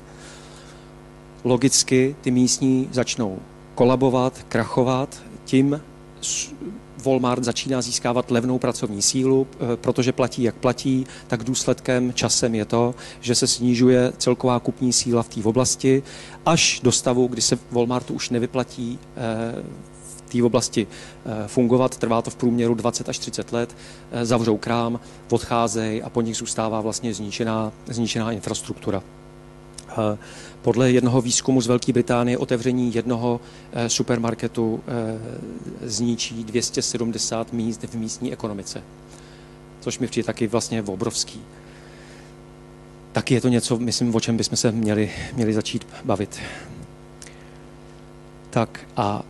Logicky ty místní začnou kolabovat, krachovat, tím Walmart začíná získávat levnou pracovní sílu, eh, protože platí, jak platí, tak důsledkem časem je to, že se snižuje celková kupní síla v té oblasti až do stavu, kdy se Walmartu už nevyplatí eh, v té oblasti eh, fungovat. Trvá to v průměru 20 až 30 let, zavřou krám, odcházejí a po nich zůstává vlastně zničená, zničená infrastruktura. Podle jednoho výzkumu z Velké Británie otevření jednoho eh, supermarketu eh, zničí 270 míst v místní ekonomice, což mi přijde taky vlastně obrovský. Taky je to něco, myslím, o čem bychom se měli, měli začít bavit. Tak a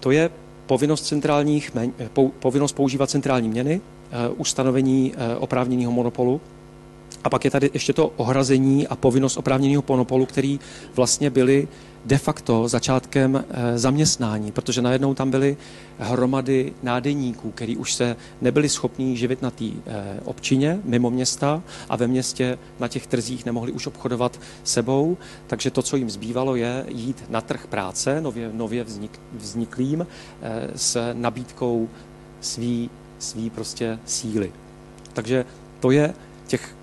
to je povinnost, centrálních, povinnost používat centrální měny, eh, ustanovení oprávněného monopolu, a pak je tady ještě to ohrazení a povinnost oprávněného monopolu, který vlastně byly de facto začátkem eh, zaměstnání, protože najednou tam byly hromady nádeníků, který už se nebyli schopní živit na té eh, občině mimo města a ve městě na těch trzích nemohli už obchodovat sebou, takže to, co jim zbývalo, je jít na trh práce, nově, nově vznik, vzniklým, eh, s nabídkou svý, svý prostě síly. Takže to je těch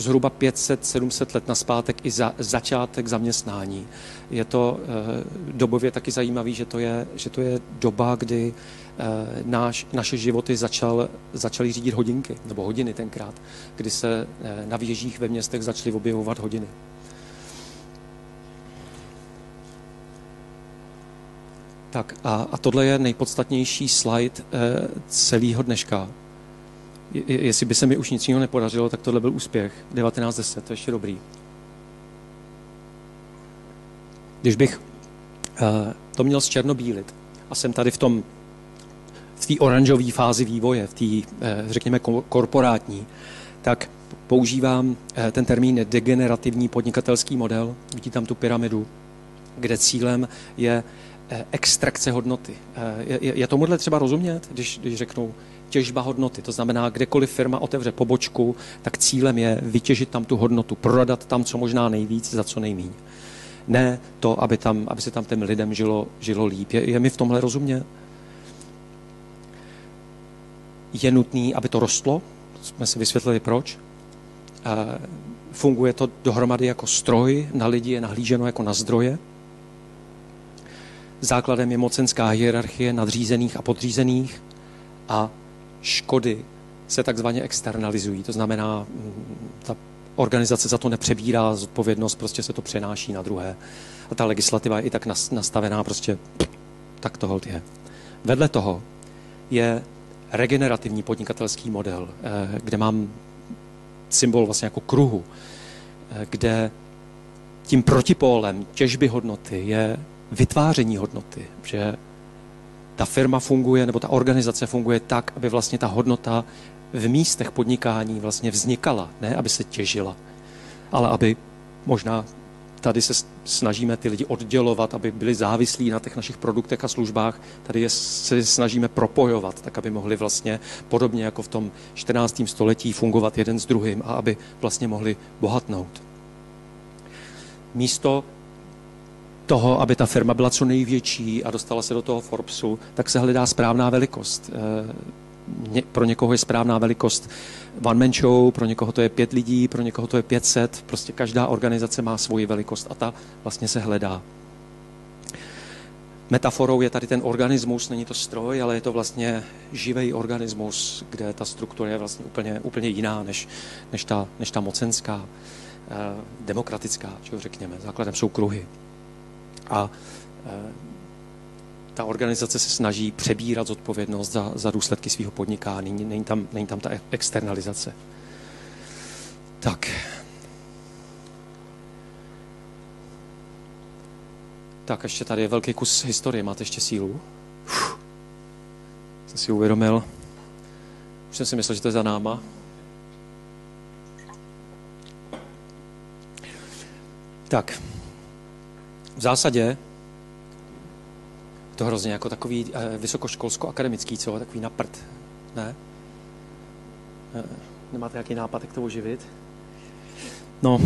zhruba 500-700 let naspátek i za, začátek zaměstnání. Je to e, dobově taky zajímavý, že to je, že to je doba, kdy e, náš, naše životy začal, začaly řídit hodinky, nebo hodiny tenkrát, kdy se e, na věžích ve městech začaly objevovat hodiny. Tak a, a tohle je nejpodstatnější slide e, celého dneška jestli by se mi už nic jiného nepodařilo, tak tohle byl úspěch. 1910, to je ještě dobrý. Když bych uh, to měl zčernobílit a jsem tady v tom v té oranžové fázi vývoje, v té, uh, řekněme, korporátní, tak používám uh, ten termín degenerativní podnikatelský model. Vidíte tam tu pyramidu, kde cílem je extrakce hodnoty. Je, je, je tomuhle třeba rozumět, když, když řeknou, těžba hodnoty. To znamená, kdekoliv firma otevře pobočku, tak cílem je vytěžit tam tu hodnotu, prodat tam co možná nejvíc za co nejmíň. Ne to, aby, tam, aby se tam těm lidem žilo, žilo líp. Je, je mi v tomhle rozumě? Je nutný, aby to rostlo. Jsme si vysvětlili, proč. Funguje to dohromady jako stroj, na lidi je nahlíženo jako na zdroje. Základem je mocenská hierarchie nadřízených a podřízených a škody se takzvaně externalizují. To znamená, mm, ta organizace za to nepřebírá zodpovědnost, prostě se to přenáší na druhé. A ta legislativa je i tak nastavená, prostě tak to je. Vedle toho je regenerativní podnikatelský model, eh, kde mám symbol vlastně jako kruhu, eh, kde tím protipólem těžby hodnoty je vytváření hodnoty, že ta firma funguje, nebo ta organizace funguje tak, aby vlastně ta hodnota v místech podnikání vlastně vznikala, ne aby se těžila, ale aby možná tady se snažíme ty lidi oddělovat, aby byli závislí na těch našich produktech a službách. Tady je, se snažíme propojovat, tak aby mohli vlastně podobně jako v tom 14. století fungovat jeden s druhým a aby vlastně mohli bohatnout. Místo toho, aby ta firma byla co největší a dostala se do toho Forbesu, tak se hledá správná velikost. Eh, pro někoho je správná velikost one man show, pro někoho to je pět lidí, pro někoho to je 500, prostě každá organizace má svoji velikost a ta vlastně se hledá. Metaforou je tady ten organismus, není to stroj, ale je to vlastně živý organismus, kde ta struktura je vlastně úplně, úplně jiná než, než, ta, než ta mocenská, eh, demokratická, čo řekněme. Základem jsou kruhy a e, ta organizace se snaží přebírat zodpovědnost za, za důsledky svého podnikání. Není tam, není tam ta externalizace. Tak. Tak, ještě tady je velký kus historie. Máte ještě sílu? Uf. Jsem si uvědomil. Už jsem si myslel, že to je za náma. Tak v zásadě to hrozně jako takový eh, vysokoškolsko-akademický, co? Takový naprt. Ne? Eh, nemáte nějaký nápad, jak to oživit? No.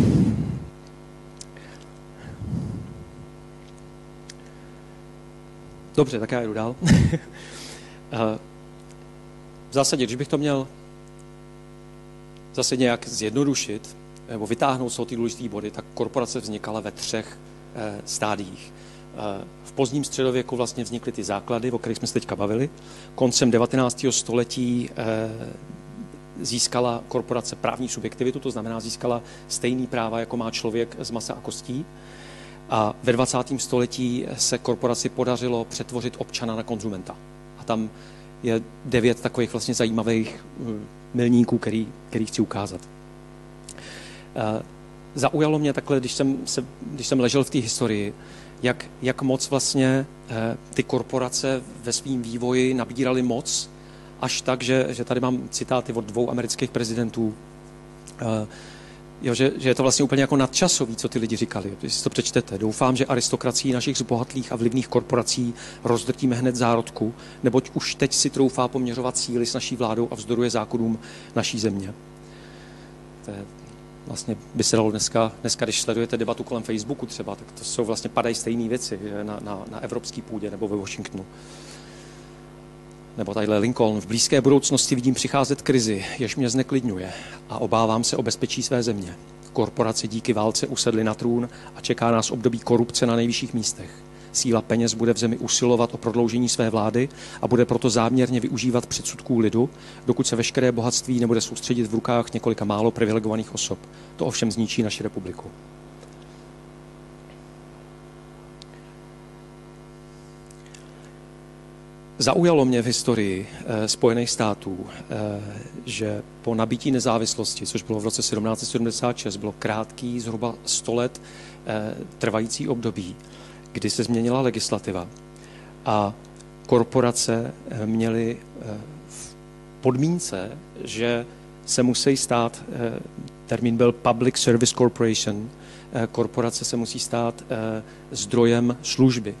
Dobře, tak já jdu dál. v zásadě, když bych to měl zase nějak zjednodušit nebo vytáhnout z toho ty důležité body, tak korporace vznikala ve třech eh, stádiích. Eh, v pozdním středověku vlastně vznikly ty základy, o kterých jsme se teďka bavili. Koncem 19. století eh, získala korporace právní subjektivitu, to znamená získala stejný práva, jako má člověk z masa a kostí. A ve 20. století se korporaci podařilo přetvořit občana na konzumenta. A tam je devět takových vlastně zajímavých milníků, který, který chci ukázat. Zaujalo mě takhle, když jsem, se, když jsem ležel v té historii, jak, jak moc vlastně eh, ty korporace ve svém vývoji nabíraly moc, až tak, že, že tady mám citáty od dvou amerických prezidentů, eh, jo, že, že je to vlastně úplně jako nadčasový, co ty lidi říkali, když si to přečtete. Doufám, že aristokracií našich zbohatlých a vlivných korporací rozdrtíme hned zárodku, neboť už teď si troufá poměřovat síly s naší vládou a vzdoruje zákonům naší země. To je vlastně by se dalo dneska, dneska, když sledujete debatu kolem Facebooku třeba, tak to jsou vlastně padají stejné věci na, na, na evropské půdě nebo ve Washingtonu. Nebo tadyhle Lincoln. V blízké budoucnosti vidím přicházet krizi, jež mě zneklidňuje a obávám se o bezpečí své země. Korporace díky válce usedly na trůn a čeká nás období korupce na nejvyšších místech. Síla peněz bude v zemi usilovat o prodloužení své vlády a bude proto záměrně využívat předsudků lidu, dokud se veškeré bohatství nebude soustředit v rukách několika málo privilegovaných osob. To ovšem zničí naši republiku. Zaujalo mě v historii eh, Spojených států, eh, že po nabití nezávislosti, což bylo v roce 1776, bylo krátký, zhruba 100 let eh, trvající období, kdy se změnila legislativa a korporace eh, měly eh, v podmínce, že se musí stát, eh, termín byl Public Service Corporation, korporace se musí stát zdrojem služby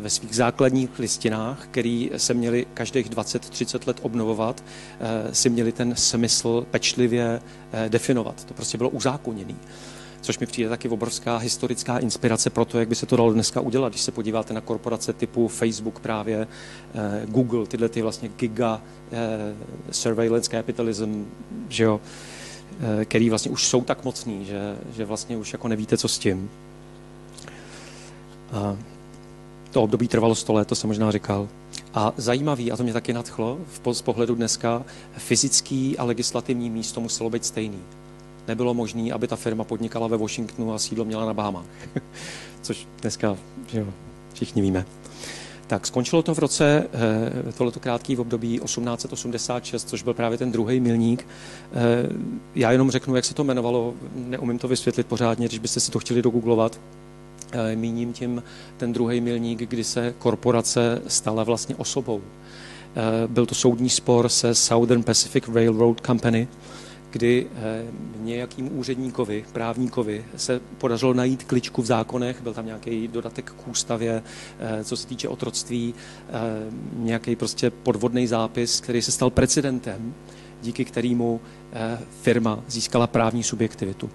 ve svých základních listinách, který se měli každých 20-30 let obnovovat, si měli ten smysl pečlivě definovat. To prostě bylo uzákoněné což mi přijde taky obrovská historická inspirace pro to, jak by se to dalo dneska udělat. Když se podíváte na korporace typu Facebook právě, eh, Google, tyhle ty vlastně giga eh, surveillance capitalism, že jo, eh, který vlastně už jsou tak mocný, že, že vlastně už jako nevíte, co s tím. A to období trvalo 100 let, to jsem možná říkal. A zajímavý, a to mě taky nadchlo, z pohledu dneska, fyzický a legislativní místo muselo být stejný nebylo možné, aby ta firma podnikala ve Washingtonu a sídlo měla na Bahamách. Což dneska že jo, všichni víme. Tak skončilo to v roce, eh, tohleto krátký v období 1886, což byl právě ten druhý milník. Eh, já jenom řeknu, jak se to jmenovalo, neumím to vysvětlit pořádně, když byste si to chtěli dogooglovat. Eh, míním tím ten druhý milník, kdy se korporace stala vlastně osobou. Byl to soudní spor se Southern Pacific Railroad Company, kdy eh, nějakým úředníkovi, právníkovi se podařilo najít kličku v zákonech, byl tam nějaký dodatek k ústavě, eh, co se týče otroctví, eh, nějaký prostě podvodný zápis, který se stal precedentem, díky kterému firma získala právní subjektivitu.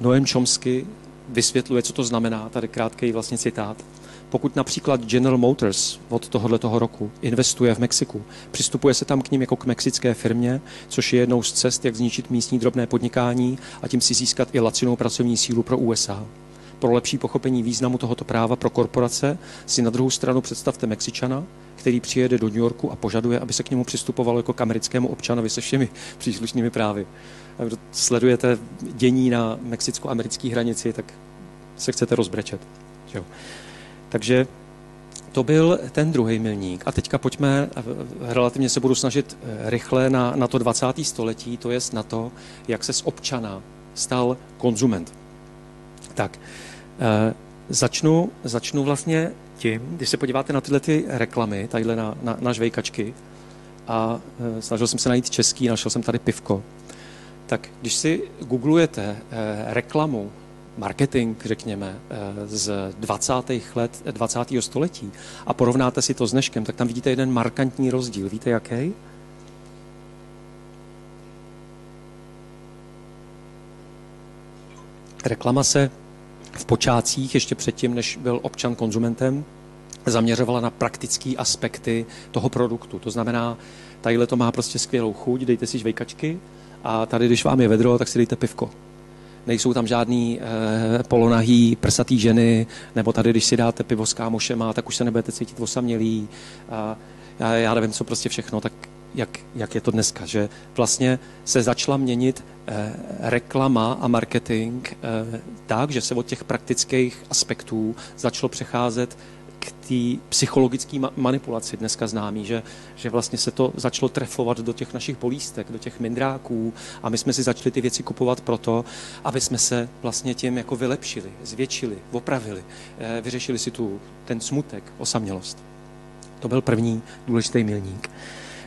Noam Chomsky vysvětluje, co to znamená, tady krátký vlastně citát. Pokud například General Motors od tohoto roku investuje v Mexiku, přistupuje se tam k ním jako k mexické firmě, což je jednou z cest, jak zničit místní drobné podnikání a tím si získat i lacinou pracovní sílu pro USA. Pro lepší pochopení významu tohoto práva pro korporace si na druhou stranu představte Mexičana, který přijede do New Yorku a požaduje, aby se k němu přistupovalo jako k americkému občanovi se všemi příslušnými právy. A kdo sledujete dění na mexicko-americké hranici, tak se chcete rozbrečet. Jo. Takže to byl ten druhý milník. A teďka pojďme, relativně se budu snažit eh, rychle na, na to 20. století, to je na to, jak se z občana stal konzument. Tak, e, začnu, začnu vlastně tím, když se podíváte na tyhle ty reklamy, tadyhle na, na, na žvejkačky, a e, snažil jsem se najít český, našel jsem tady pivko, tak když si googlujete e, reklamu marketing, řekněme, eh, z 20. let 20. století a porovnáte si to s dneškem, tak tam vidíte jeden markantní rozdíl. Víte, jaký? Reklama se v počátcích, ještě předtím, než byl občan konzumentem, zaměřovala na praktické aspekty toho produktu. To znamená, tadyhle to má prostě skvělou chuť, dejte si žvejkačky a tady, když vám je vedro, tak si dejte pivko. Nejsou tam žádný eh, polonahý, prsatý ženy, nebo tady, když si dáte pivo s kámošema, tak už se nebudete cítit osamělý. A já, já nevím, co prostě všechno, tak jak, jak je to dneska, že vlastně se začala měnit eh, reklama a marketing eh, tak, že se od těch praktických aspektů začalo přecházet té psychologické ma- manipulaci dneska známý, že, že vlastně se to začalo trefovat do těch našich bolístek, do těch mindráků a my jsme si začali ty věci kupovat proto, aby jsme se vlastně tím jako vylepšili, zvětšili, opravili, eh, vyřešili si tu, ten smutek, osamělost. To byl první důležitý milník.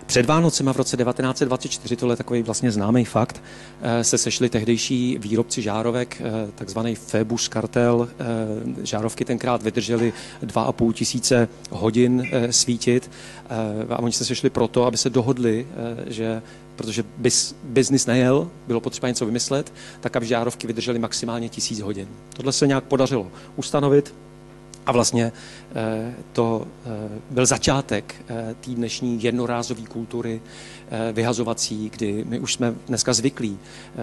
Před Vánocema v roce 1924, tohle je takový vlastně známý fakt, eh, se sešli tehdejší výrobci žárovek, eh, takzvaný Febus kartel. Eh, žárovky tenkrát vydržely 2,5 tisíce hodin svítit a oni se sešli proto, aby se dohodli, že protože biznis nejel, bylo potřeba něco vymyslet, tak aby žárovky vydržely maximálně tisíc hodin. Tohle se nějak podařilo ustanovit, a vlastně eh, to eh, byl začátek eh, té dnešní jednorázové kultury vyhazovací, kdy my už jsme dneska zvyklí.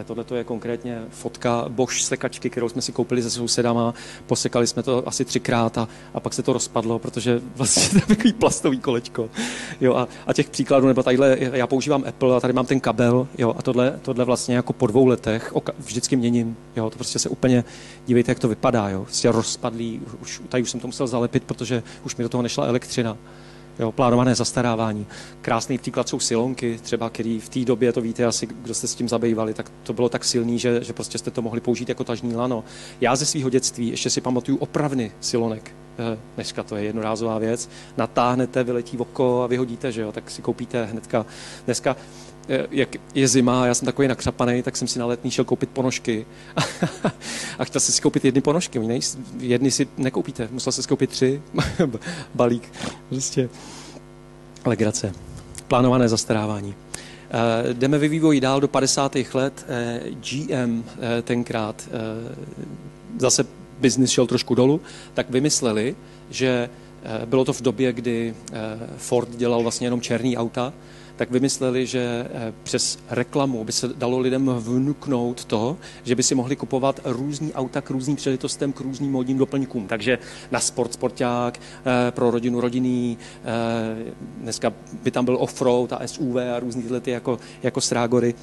Tohle je konkrétně fotka Bosch sekačky, kterou jsme si koupili se sousedama, posekali jsme to asi třikrát a, a pak se to rozpadlo, protože vlastně to je takový plastový kolečko. Jo, a, a těch příkladů, nebo tadyhle, já používám Apple a tady mám ten kabel, jo, a tohle, tohle vlastně jako po dvou letech oka, vždycky měním, jo, to prostě se úplně, dívejte, jak to vypadá, jo, prostě rozpadlý, už, tady už jsem to musel zalepit, protože už mi do toho nešla elektřina. Jo, plánované zastarávání. Krásný příklad jsou silonky, třeba, který v té době, to víte asi, kdo jste s tím zabývali, tak to bylo tak silný, že, že prostě jste to mohli použít jako tažní lano. Já ze svého dětství ještě si pamatuju opravny silonek. Eh, dneska to je jednorázová věc. Natáhnete, vyletí oko a vyhodíte, že jo, tak si koupíte hnedka. Dneska jak je zima, já jsem takový nakřapaný, tak jsem si na letní šel koupit ponožky. a chtěl jsem si koupit jedny ponožky. Jedny si nekoupíte, musel se koupit tři. Balík. Prostě legrace. Plánované zastarávání. Uh, jdeme ve vývoji dál do 50. let. Uh, GM uh, tenkrát zase biznis šel trošku dolů, tak vymysleli, že bylo to v době, kdy Ford dělal vlastně jenom černý auta, tak vymysleli, že eh, přes reklamu by se dalo lidem vnuknout to, že by si mohli kupovat různý auta k různým příležitostem, k různým modním doplňkům. Takže na sport sporták, eh, pro rodinu rodinný, eh, dneska by tam byl offroad a SUV a různý tyhle ty jako, jako strágory.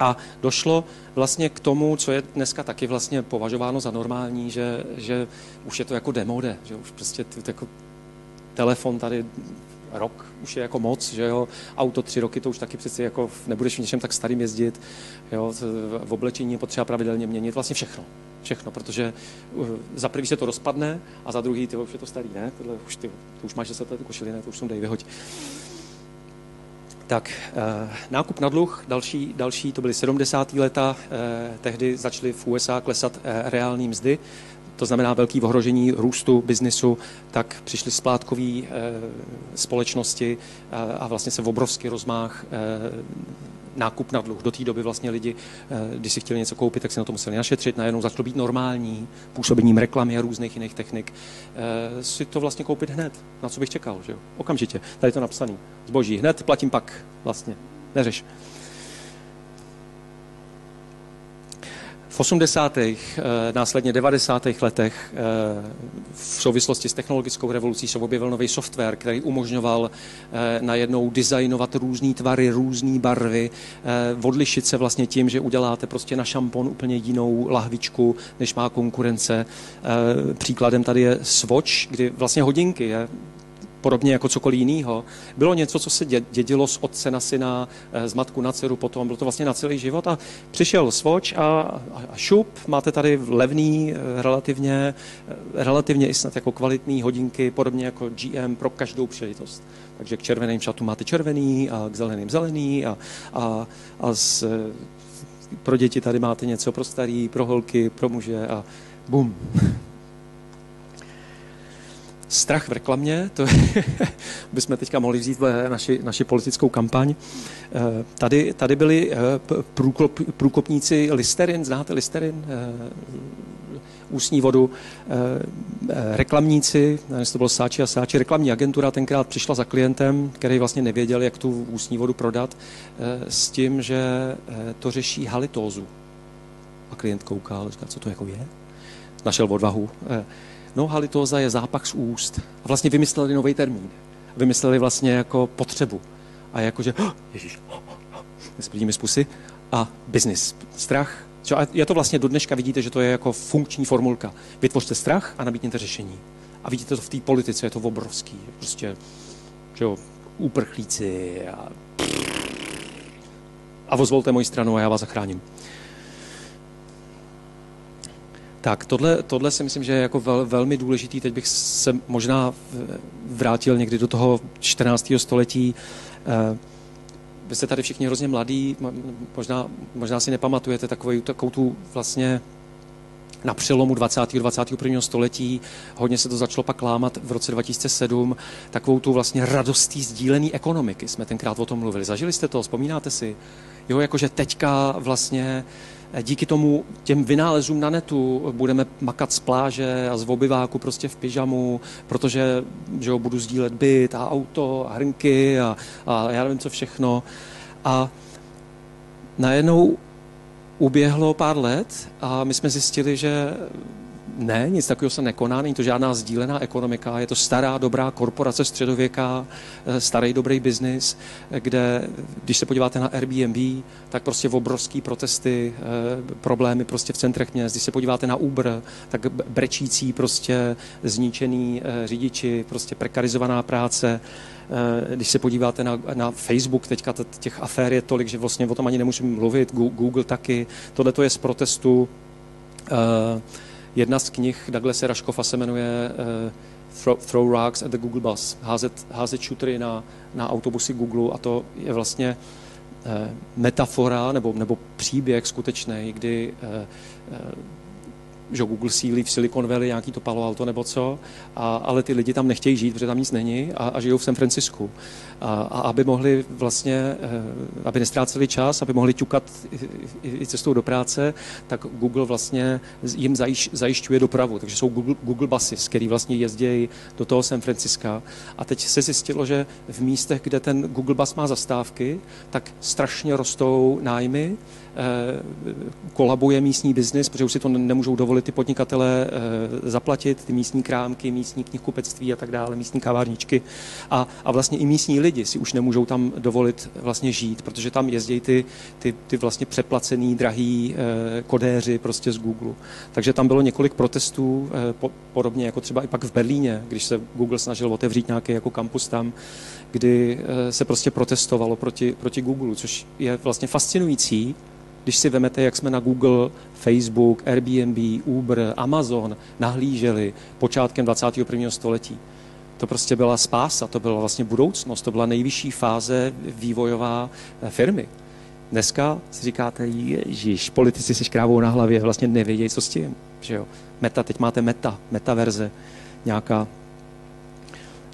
A došlo vlastně k tomu, co je dneska taky vlastně považováno za normální, že, že už je to jako demode, že už prostě jako telefon tady rok už je jako moc, že jo, auto tři roky, to už taky přeci jako nebudeš v něčem tak starým jezdit, jo, v oblečení je potřeba pravidelně měnit, vlastně všechno, všechno, protože uh, za prvý se to rozpadne a za druhý, ty už je to starý, ne, tohle už, ty, to už máš 10 let košili, ne, to už dej, vyhoď. Tak, eh, nákup na dluh, další, další, to byly 70. leta, eh, tehdy začaly v USA klesat eh, reální mzdy, to znamená velký ohrožení růstu biznisu, tak přišly splátkové e, společnosti a, a vlastně se v obrovský rozmách e, nákup na dluh. Do té doby vlastně lidi, když si chtěli něco koupit, tak si na to museli našetřit. Najednou začalo být normální působením reklamy a různých jiných technik. Si to vlastně koupit hned. Na co bych čekal, že jo? Okamžitě. Tady je to napsané. Zboží. Hned platím pak vlastně. Neřeš. V 80. Eh, následně 90. letech eh, v souvislosti s technologickou revolucí se objevil nový software, který umožňoval eh, najednou designovat různé tvary, různé barvy, odlišit se vlastně tím, že uděláte prostě na šampon úplně jinou lahvičku, než má konkurence. Příkladem tady je Swatch, kdy vlastně hodinky je podobně jako cokoliv jiného. Bylo něco, co se dědilo z otce na syna, eh, z matku na dceru potom, bylo to vlastně na celý život a přišel Swatch a, a šup, máte tady levný, eh, relativně, eh, relativně i snad jako kvalitní hodinky, podobně jako GM pro každou příležitost. Takže k červeným šatům máte červený a k zeleným zelený a, a, a z, pro děti tady máte něco pro starý, pro holky, pro muže a bum. Strach v reklamě, to bychom teďka mohli vzít v naši, naši politickou kampaň. Eh, tady, tady byli eh, průkop, průkopníci Listerin, znáte Listerin? Eh, ústní vodu. Reklamníci, nevím, to bylo Sáči a Sáči, reklamní agentura tenkrát přišla za klientem, který vlastně nevěděl, jak tu ústní vodu prodat, s tím, že to řeší halitózu. A klient koukal, říkal, co to jako je? Našel odvahu. No, halitóza je zápach z úst. A vlastně vymysleli nový termín. Vymysleli vlastně jako potřebu. A jako, že, oh, ježíš, oh, oh, z pusy a business. Strach. A je to vlastně do dneška, vidíte, že to je jako funkční formulka. Vytvořte strach a nabídněte řešení. A vidíte to v té politice, je to obrovský. Prostě, že jo, úprchlíci a a vozvolte moji stranu a já vás zachráním. Tak, tohle, tohle si myslím, že je jako vel, velmi důležitý. Teď bych se možná vrátil někdy do toho 14. století. Eh, vy jste tady všichni hrozně mladí, možná, možná si nepamatujete takovou, takovou tu vlastně na přelomu 20. a 21. století, hodně se to začalo pak lámat v roce 2007, takovou tu vlastně radostí sdílené ekonomiky, jsme tenkrát o tom mluvili. Zažili jste to, vzpomínáte si? Jo, jakože teďka vlastně eh, díky tomu těm vynálezům na netu budeme makat z pláže a z obyváku prostě v pyžamu, protože že jo, budu sdílet byt a auto a hrnky a, a já nevím co všechno. A najednou uběhlo pár let a my jsme zjistili, že ne, nic takového se nekoná, není to žádná sdílená ekonomika, je to stará, dobrá korporace středověká, eh, starý, dobrý biznis, kde, když se podíváte na Airbnb, tak prostě obrovský protesty, eh, problémy prostě v centrech měst. Když se podíváte na Uber, tak brečící prostě zničený eh, řidiči, prostě prekarizovaná práce. Když se podíváte na, na Facebook, teďka těch afér je tolik, že vlastně o tom ani nemusím mluvit, Google taky. Tohle to je z protestu uh, Jedna z knih Douglasa Raškova se jmenuje uh, throw, throw Rocks at the Google Bus, házet, házet šutry na, na autobusy Google a to je vlastně uh, metafora nebo, nebo příběh skutečný, kdy uh, že Google sílí v Silicon Valley, nějaký to Palo Alto nebo co, a, ale ty lidi tam nechtějí žít, protože tam nic není a, a žijou v San Francisku. A, a aby mohli vlastně, eh, aby nestráceli čas, aby mohli ťukat i, i cestou do práce, tak Google vlastně jim zajiš, zajišťuje dopravu. Takže jsou Google, Google buses, který vlastně jezdí do toho San Francisca. A teď se zjistilo, že v místech, kde ten Google bus má zastávky, tak strašně rostou nájmy, kolabuje místní biznis, protože už si to nemůžou dovolit ty podnikatele eh, zaplatit, ty místní krámky, místní knihkupectví a tak dále, místní kavárničky. A, a vlastně i místní lidi si už nemůžou tam dovolit vlastně žít, protože tam jezdí ty, ty, ty vlastně přeplacený, drahý eh, kodéři prostě z Google. Takže tam bylo několik protestů, podobně jako třeba i pak v Berlíně, když se Google snažil otevřít nějaký jako kampus tam, kdy se prostě protestovalo proti, proti Google, což je vlastně fascinující, když si vemete, jak jsme na Google, Facebook, Airbnb, Uber, Amazon nahlíželi počátkem 21. století. To prostě byla spása, to byla vlastně budoucnost, to byla nejvyšší fáze vývojová eh, firmy. Dneska si říkáte, ježiš, politici si škrávou na hlavě, vlastně nevědějí, co s tím. Že jo? Meta, teď máte meta, metaverze, nějaká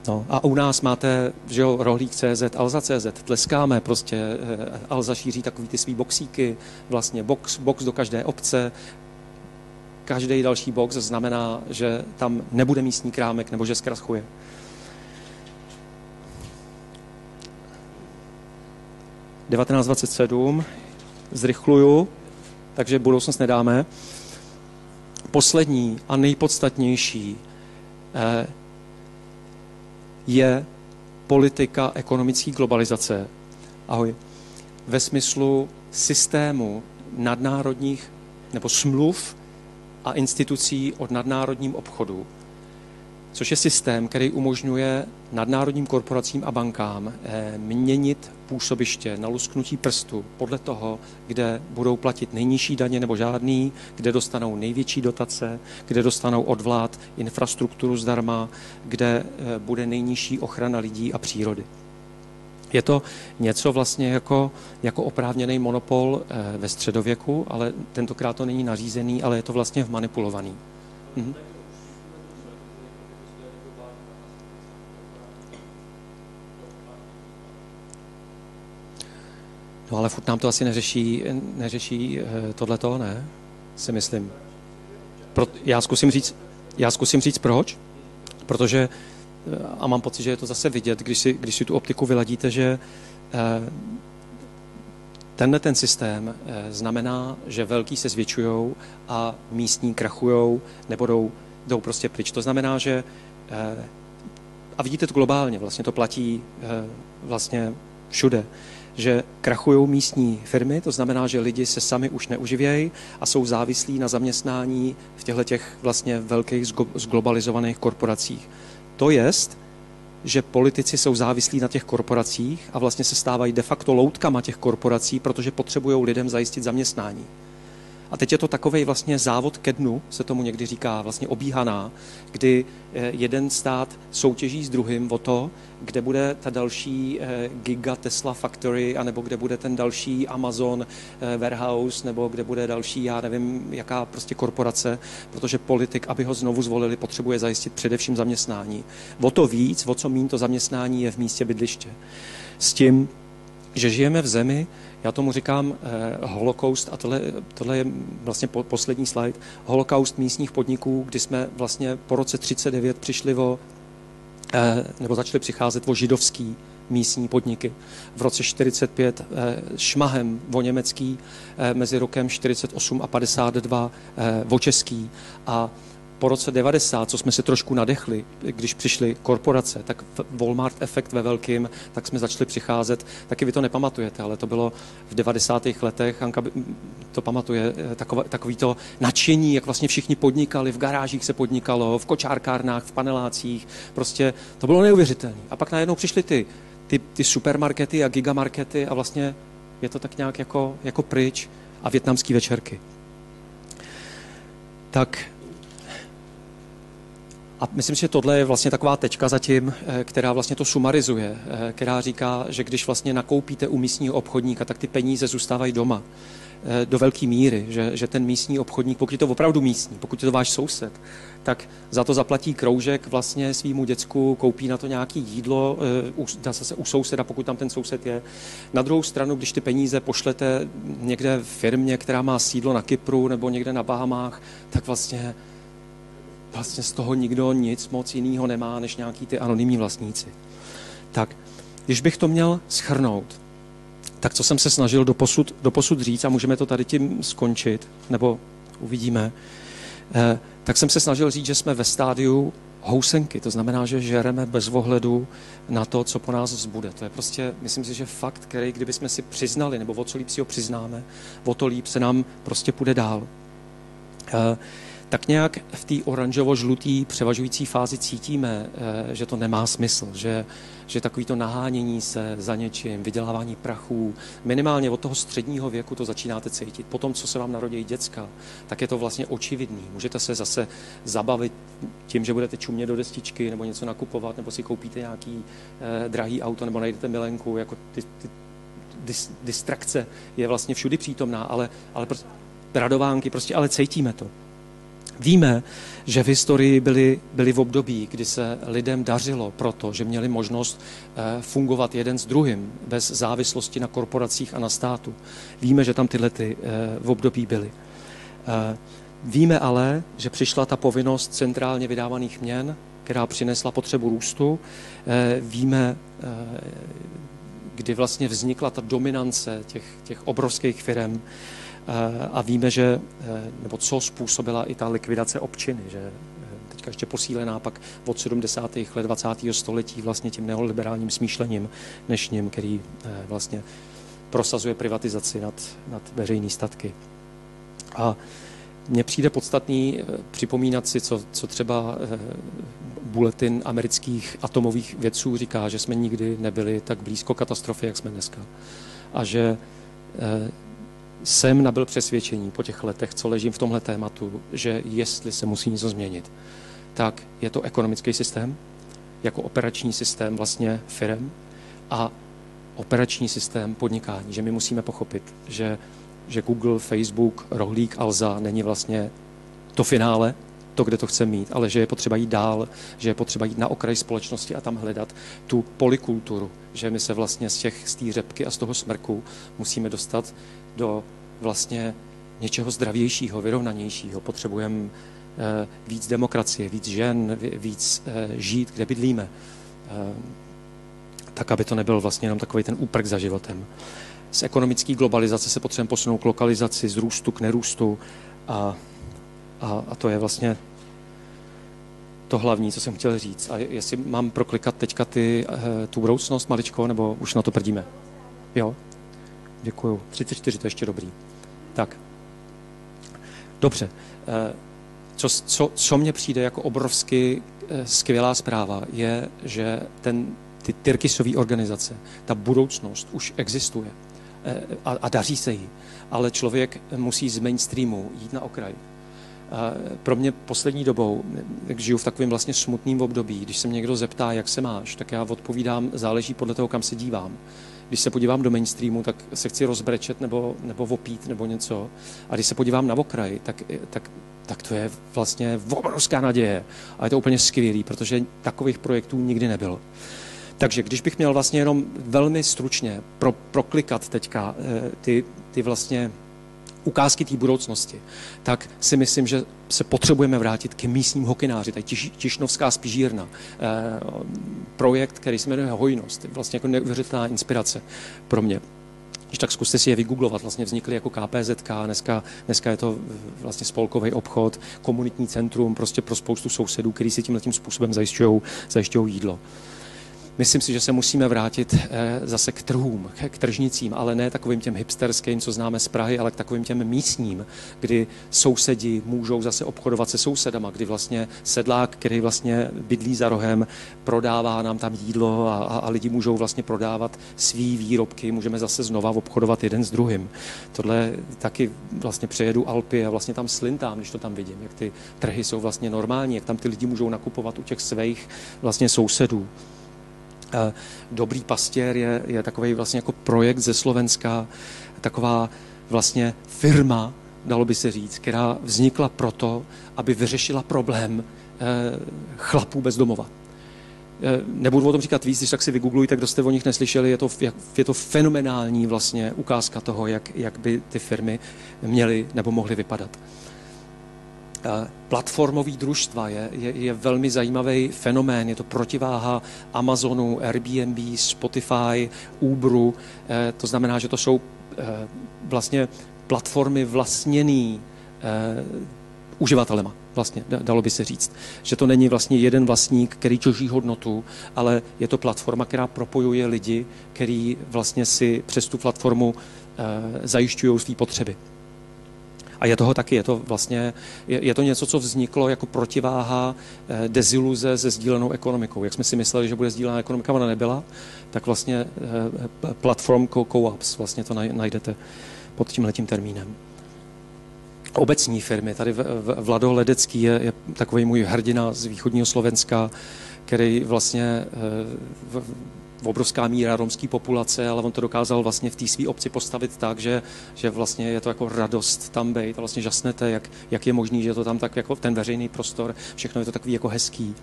No, a u nás máte, že jo, rohlík CZ, Alza CZ, tleskáme prostě, eh, Alza šíří takový ty svý boxíky, vlastně box, box do každé obce, každý další box znamená, že tam nebude místní krámek nebo že zkrachuje. ...1927, zrychluju, takže budoucnost nedáme. Poslední a nejpodstatnější eh, je politika ekonomické globalizace. Ahoj. Ve smyslu systému nadnárodních nebo smluv a institucí od nadnárodním obchodu, což je systém, který umožňuje nadnárodním korporacím a bankám eh, měnit působiště na lusknutí prstu podle toho, kde budou platit nejnižší daně nebo žádný, kde dostanou největší dotace, kde dostanou od vlád infrastrukturu zdarma, kde eh, bude nejnižší ochrana lidí a přírody. Je to něco vlastně jako, jako oprávněný monopol eh, ve středověku, ale tentokrát to není nařízený, ale je to vlastně vmanipulovaný. Mhm. No ale furt nám to asi neřeší, neřeší eh, tohleto, ne? Si myslím. pro, já, zkusím říct, já zkusím říct proč, protože, a mám pocit, že je to zase vidět, když si, když si tu optiku vyladíte, že eh, tenhle ten systém eh, znamená, že velký se zvětšují a místní krachují nebo jdou, jdou prostě pryč. To znamená, že eh, a vidíte to globálně, vlastně to platí vlastně všude že krachují místní firmy, to znamená, že lidi se sami už neuživějí a jsou závislí na zaměstnání v těchto těch vlastně velkých zglobalizovaných korporacích. To jest, že politici jsou závislí na těch korporacích a vlastně se stávají de facto loutkama těch korporací, protože potřebují lidem zajistit zaměstnání. A teď je to takový vlastně závod ke dnu, se tomu někdy říká, vlastně obíhaná, kdy eh, jeden stát soutěží s druhým o to, kde bude ta další eh, giga Tesla Factory, anebo kde bude ten další Amazon eh, warehouse, nebo kde bude další, já nevím, jaká prostě korporace, protože politik, aby ho znovu zvolili, potřebuje zajistit především zaměstnání. O to víc, o co mín to zaměstnání je v místě bydliště. S tím, že žijeme v zemi, já tomu říkám eh, holokaust, a tohle, tohle je vlastně po, poslední slide, holokaust místních podniků, kdy jsme vlastně po roce 39 přišli o, eh, nebo začali přicházet o židovský místní podniky. V roce 45 eh, šmahem o německý, eh, mezi rokem 48 a 52 eh, o český a po roce 90, co jsme se trošku nadechli, když přišly korporace, tak Walmart efekt ve velkým, tak jsme začali přicházet, taky vy to nepamatujete, ale to bylo v 90. letech, Hanka to pamatuje, eh, takové, takový to nadšení, jak vlastně všichni podnikali, v garážích se podnikalo, v kočárkárnách, v panelácích, prostě to bylo neuvěřitelné. A pak najednou přišly ty, ty, ty supermarkety a gigamarkety a vlastně je to tak nějak jako, jako pryč a větnamský večerky. Tak a myslím si, že tohle je vlastně taková tečka zatím, eh, která vlastně to sumarizuje, eh, která říká, že když vlastně nakoupíte u místního obchodníka, tak ty peníze zůstávají doma eh, do velké míry, že, že ten místní obchodník, pokud je to opravdu místní, pokud je to váš soused, tak za to zaplatí kroužek vlastně svýmu děcku, koupí na to nějaký jídlo, dá se u souseda, pokud tam ten soused je. Na druhou stranu, když ty peníze pošlete někde v firmě, která má sídlo na Kypru nebo někde na Bahamách, tak vlastně vlastně z toho nikdo nic moc jiného nemá, než nějaký ty anonymní vlastníci. Tak, když bych to měl schrnout, tak co jsem se snažil do posud, do posud říct, a můžeme to tady tím skončit, nebo uvidíme, eh, tak jsem se snažil říct, že jsme ve stádiu housenky, to znamená, že žereme bez ohledu na to, co po nás vzbude. To je prostě, myslím si, že fakt, který kdybychom si přiznali, nebo o co líp si ho přiznáme, o to líp se nám prostě půjde dál. Eh, tak nějak v té oranžovo-žluté převažující fázi cítíme, eh, že to nemá smysl, že, že takový to nahánění se za něčím, vydělávání prachů, minimálně od toho středního věku to začínáte cítit. Potom, co se vám narodí děcka, tak je to vlastně očividný. Můžete se zase zabavit tím, že budete čumět do destičky nebo něco nakupovat, nebo si koupíte nějaký eh, drahý auto, nebo najdete milenku, jako ty, ty dis, distrakce je vlastně všudy přítomná, ale, ale radovánky, prostě ale cítíme to. Víme, že v historii byly, byly v období, kdy se lidem dařilo proto, že měli možnost eh, fungovat jeden s druhým bez závislosti na korporacích a na státu. Víme, že tam tyhle ty eh, v období byly. Eh, víme ale, že přišla ta povinnost centrálně vydávaných měn, která přinesla potřebu růstu. Víme, kdy vlastně vznikla ta dominance těch, těch obrovských firm, a víme, že, eh, nebo co způsobila i ta likvidace občiny, že eh, teďka ještě posílená pak od 70. let 20. století vlastně tím neoliberálním smýšlením dnešním, který vlastně prosazuje privatizaci nad, nad veřejné statky. A mně přijde podstatný připomínat si, co, co třeba bulletin amerických atomových vědců říká, že jsme nikdy nebyli tak blízko katastrofy, jak jsme dneska. A že jsem nabil přesvědčení po těch letech, co ležím v tomhle tématu, že jestli se musí něco změnit, tak je to ekonomický systém, jako operační systém vlastně firm a operační systém podnikání, že my musíme pochopit, že, že Google, Facebook, Rohlík, Alza není vlastně to finále, to, kde to chce mít, ale že je potřeba jít dál, že je potřeba jít na okraj společnosti a tam hledat tu polikulturu, že my se vlastně z těch z té řepky a z toho smrku musíme dostat do vlastně něčeho zdravějšího, vyrovnanějšího. Potřebujeme víc demokracie, víc žen, víc žít, kde bydlíme. Tak, aby to nebyl vlastně jenom takový ten úprk za životem. Z ekonomické globalizace se potřebujeme posunout k lokalizaci, z růstu k nerůstu a, a, a to je vlastně to hlavní, co jsem chtěl říct. A jestli mám proklikat teďka ty, tu budoucnost maličko, nebo už na to prdíme? Jo? Děkuju. 34, to je ještě dobrý. Tak. Dobře. Eh, co, co, co mně přijde jako obrovsky eh, skvělá zpráva, je, že ten, ty Tyrkisové organizace, ta budoucnost už existuje eh, a, a daří se jí, ale člověk musí z mainstreamu jít na okraj. Pro mě poslední dobou, jak žiju v takovém vlastně smutném období, když se mě někdo zeptá, jak se máš, tak já odpovídám, záleží podle toho, kam se dívám když se podívám do mainstreamu, tak se chci rozbrečet nebo, nebo opít nebo něco. A když se podívám na okraj, tak, tak, tak to je vlastně obrovská naděje. A je to úplně skvělý, protože takových projektů nikdy nebylo. Takže když bych měl vlastně jenom velmi stručně pro, proklikat teďka eh, ty, ty vlastně ukázky té budoucnosti, tak si myslím, že se potřebujeme vrátit k místním hokináři, tady Tiš, Tišnovská spížírna, eh, projekt, který se jmenuje Hojnost, vlastně jako neuvěřitelná inspirace pro mě. Když tak zkuste si je vygooglovat, vlastně vznikly jako KPZK, dneska, dneska je to vlastně spolkový obchod, komunitní centrum, prostě pro spoustu sousedů, kteří si tímhle tím způsobem zajišťují jídlo. Myslím si, že se musíme vrátit eh, zase k trhům, k tržnicím, ale ne takovým těm hipsterským, co známe z Prahy, ale k takovým těm místním, kdy sousedi můžou zase obchodovat se sousedama, kdy vlastně sedlák, který vlastně bydlí za rohem, prodává nám tam jídlo a, a, a lidi můžou vlastně prodávat svý výrobky, můžeme zase znova obchodovat jeden s druhým. Tohle taky vlastně přejedu Alpy a vlastně tam slintám, když to tam vidím, jak ty trhy jsou vlastně normální, jak tam ty lidi můžou nakupovat u těch svých vlastně sousedů. Eh, dobrý pastěr je, je takový vlastně jako projekt ze Slovenska, taková vlastně firma, dalo by se říct, která vznikla proto, aby vyřešila problém eh, chlapů bez domova. Eh, nebudu o tom říkat víc, když tak si vygooglujte, kdo jste o nich neslyšeli, je to, je to fenomenální vlastně ukázka toho, jak, jak by ty firmy měly nebo mohly vypadat. Platformový družstva je, je, je velmi zajímavý fenomén. Je to protiváha Amazonu, Airbnb, Spotify, Uberu. Eh, to znamená, že to jsou eh, vlastně platformy vlastněný eh, uživatelema, vlastně, dalo by se říct. Že to není vlastně jeden vlastník, který čoží hodnotu, ale je to platforma, která propojuje lidi, který vlastně si přes tu platformu zajišťují své potřeby. A je toho taky, je to vlastně, je, je to něco, co vzniklo jako protiváha eh, deziluze se sdílenou ekonomikou. Jak jsme si mysleli, že bude sdílená ekonomika, ona nebyla, tak vlastně eh, platform co-ops, vlastně to najdete pod tím letím termínem obecní firmy. Tady Vlado Ledecký je, je takový můj hrdina z východního Slovenska, který vlastně eh, obrovská míra romské populace, ale on to dokázal vlastně v té své obci postavit tak, že, že vlastně je to jako radost tam být a vlastně žasnete, jak, jak je možný, že to tam tak jako ten veřejný prostor, všechno je to takový jako hezký.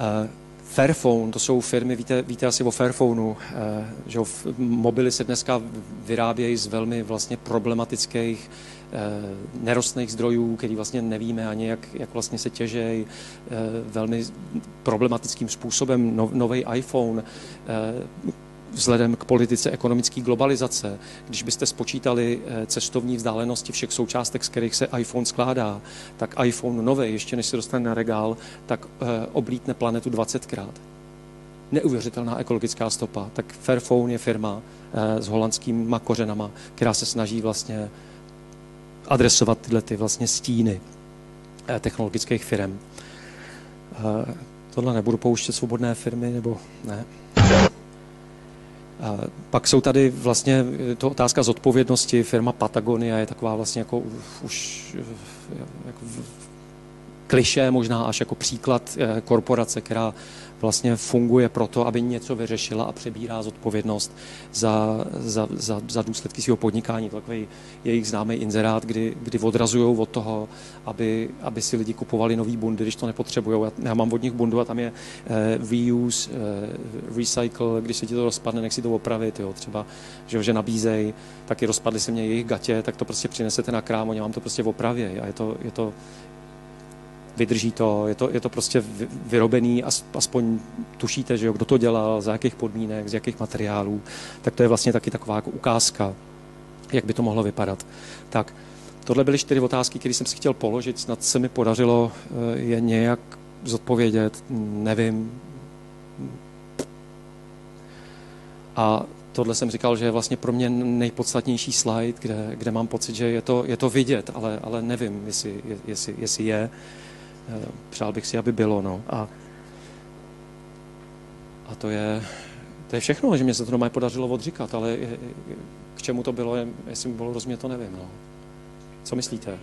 Uh, Fairphone, to jsou firmy, víte, víte asi o Fairphoneu, uh, že mobily se dneska vyrábějí z velmi vlastně problematických Eh, nerostných zdrojů, který vlastně nevíme ani, jak, jak vlastně se těžejí eh, velmi problematickým způsobem. No, Nový iPhone, eh, vzhledem k politice ekonomické globalizace, když byste spočítali cestovní vzdálenosti všech součástek, z kterých se iPhone skládá, tak iPhone nový, ještě než se dostane na regál, tak oblítne planetu 20krát. Neuvěřitelná ekologická stopa. Tak Fairphone je firma s holandskými kořenama, která se snaží vlastně adresovat tyhle ty vlastně stíny eh, technologických firm. Eh, tohle nebudu pouštět svobodné firmy, nebo ne. A pak jsou tady vlastně eh, to otázka zodpovědnosti. Firma Patagonia je taková vlastně jako už jako kliše, možná až jako příklad korporace, která vlastně funguje proto, aby něco vyřešila a přebírá zodpovědnost za, za, za, za důsledky svého podnikání. Takový jejich známý inzerát, kdy, kdy odrazují od toho, aby, aby si lidi kupovali nový bundy, když to nepotřebují. Já, já mám od nich bundu a tam je uh, reuse, uh, recycle, když se ti to rozpadne, nech si to opravit. Jo. Třeba, že, že nabízej, taky rozpadly se mě jejich gatě, tak to prostě přinesete na krám, oni vám to prostě opraví. A je to, je to, vydrží to, je to, je to prostě vyrobený, aspoň tušíte, že jo, kdo to dělal, za jakých podmínek, z jakých materiálů, tak to je vlastně taky taková jako ukázka, jak by to mohlo vypadat. Tak, tohle byly čtyři otázky, které jsem si chtěl položit, snad se mi podařilo eh, je nějak zodpovědět, nevím. A tohle jsem říkal, že je vlastně pro mě nejpodstatnější slide, kde, kde mám pocit, že je to, je to vidět, ale, ale nevím, jestli, jestli, jestli je. Eh, přál bych si, aby bylo. No. A, a to je, to je všechno, že mě se to doma podařilo odříkat, ale k čemu to bylo, jestli mi bylo rozumět, to nevím. No. Co myslíte?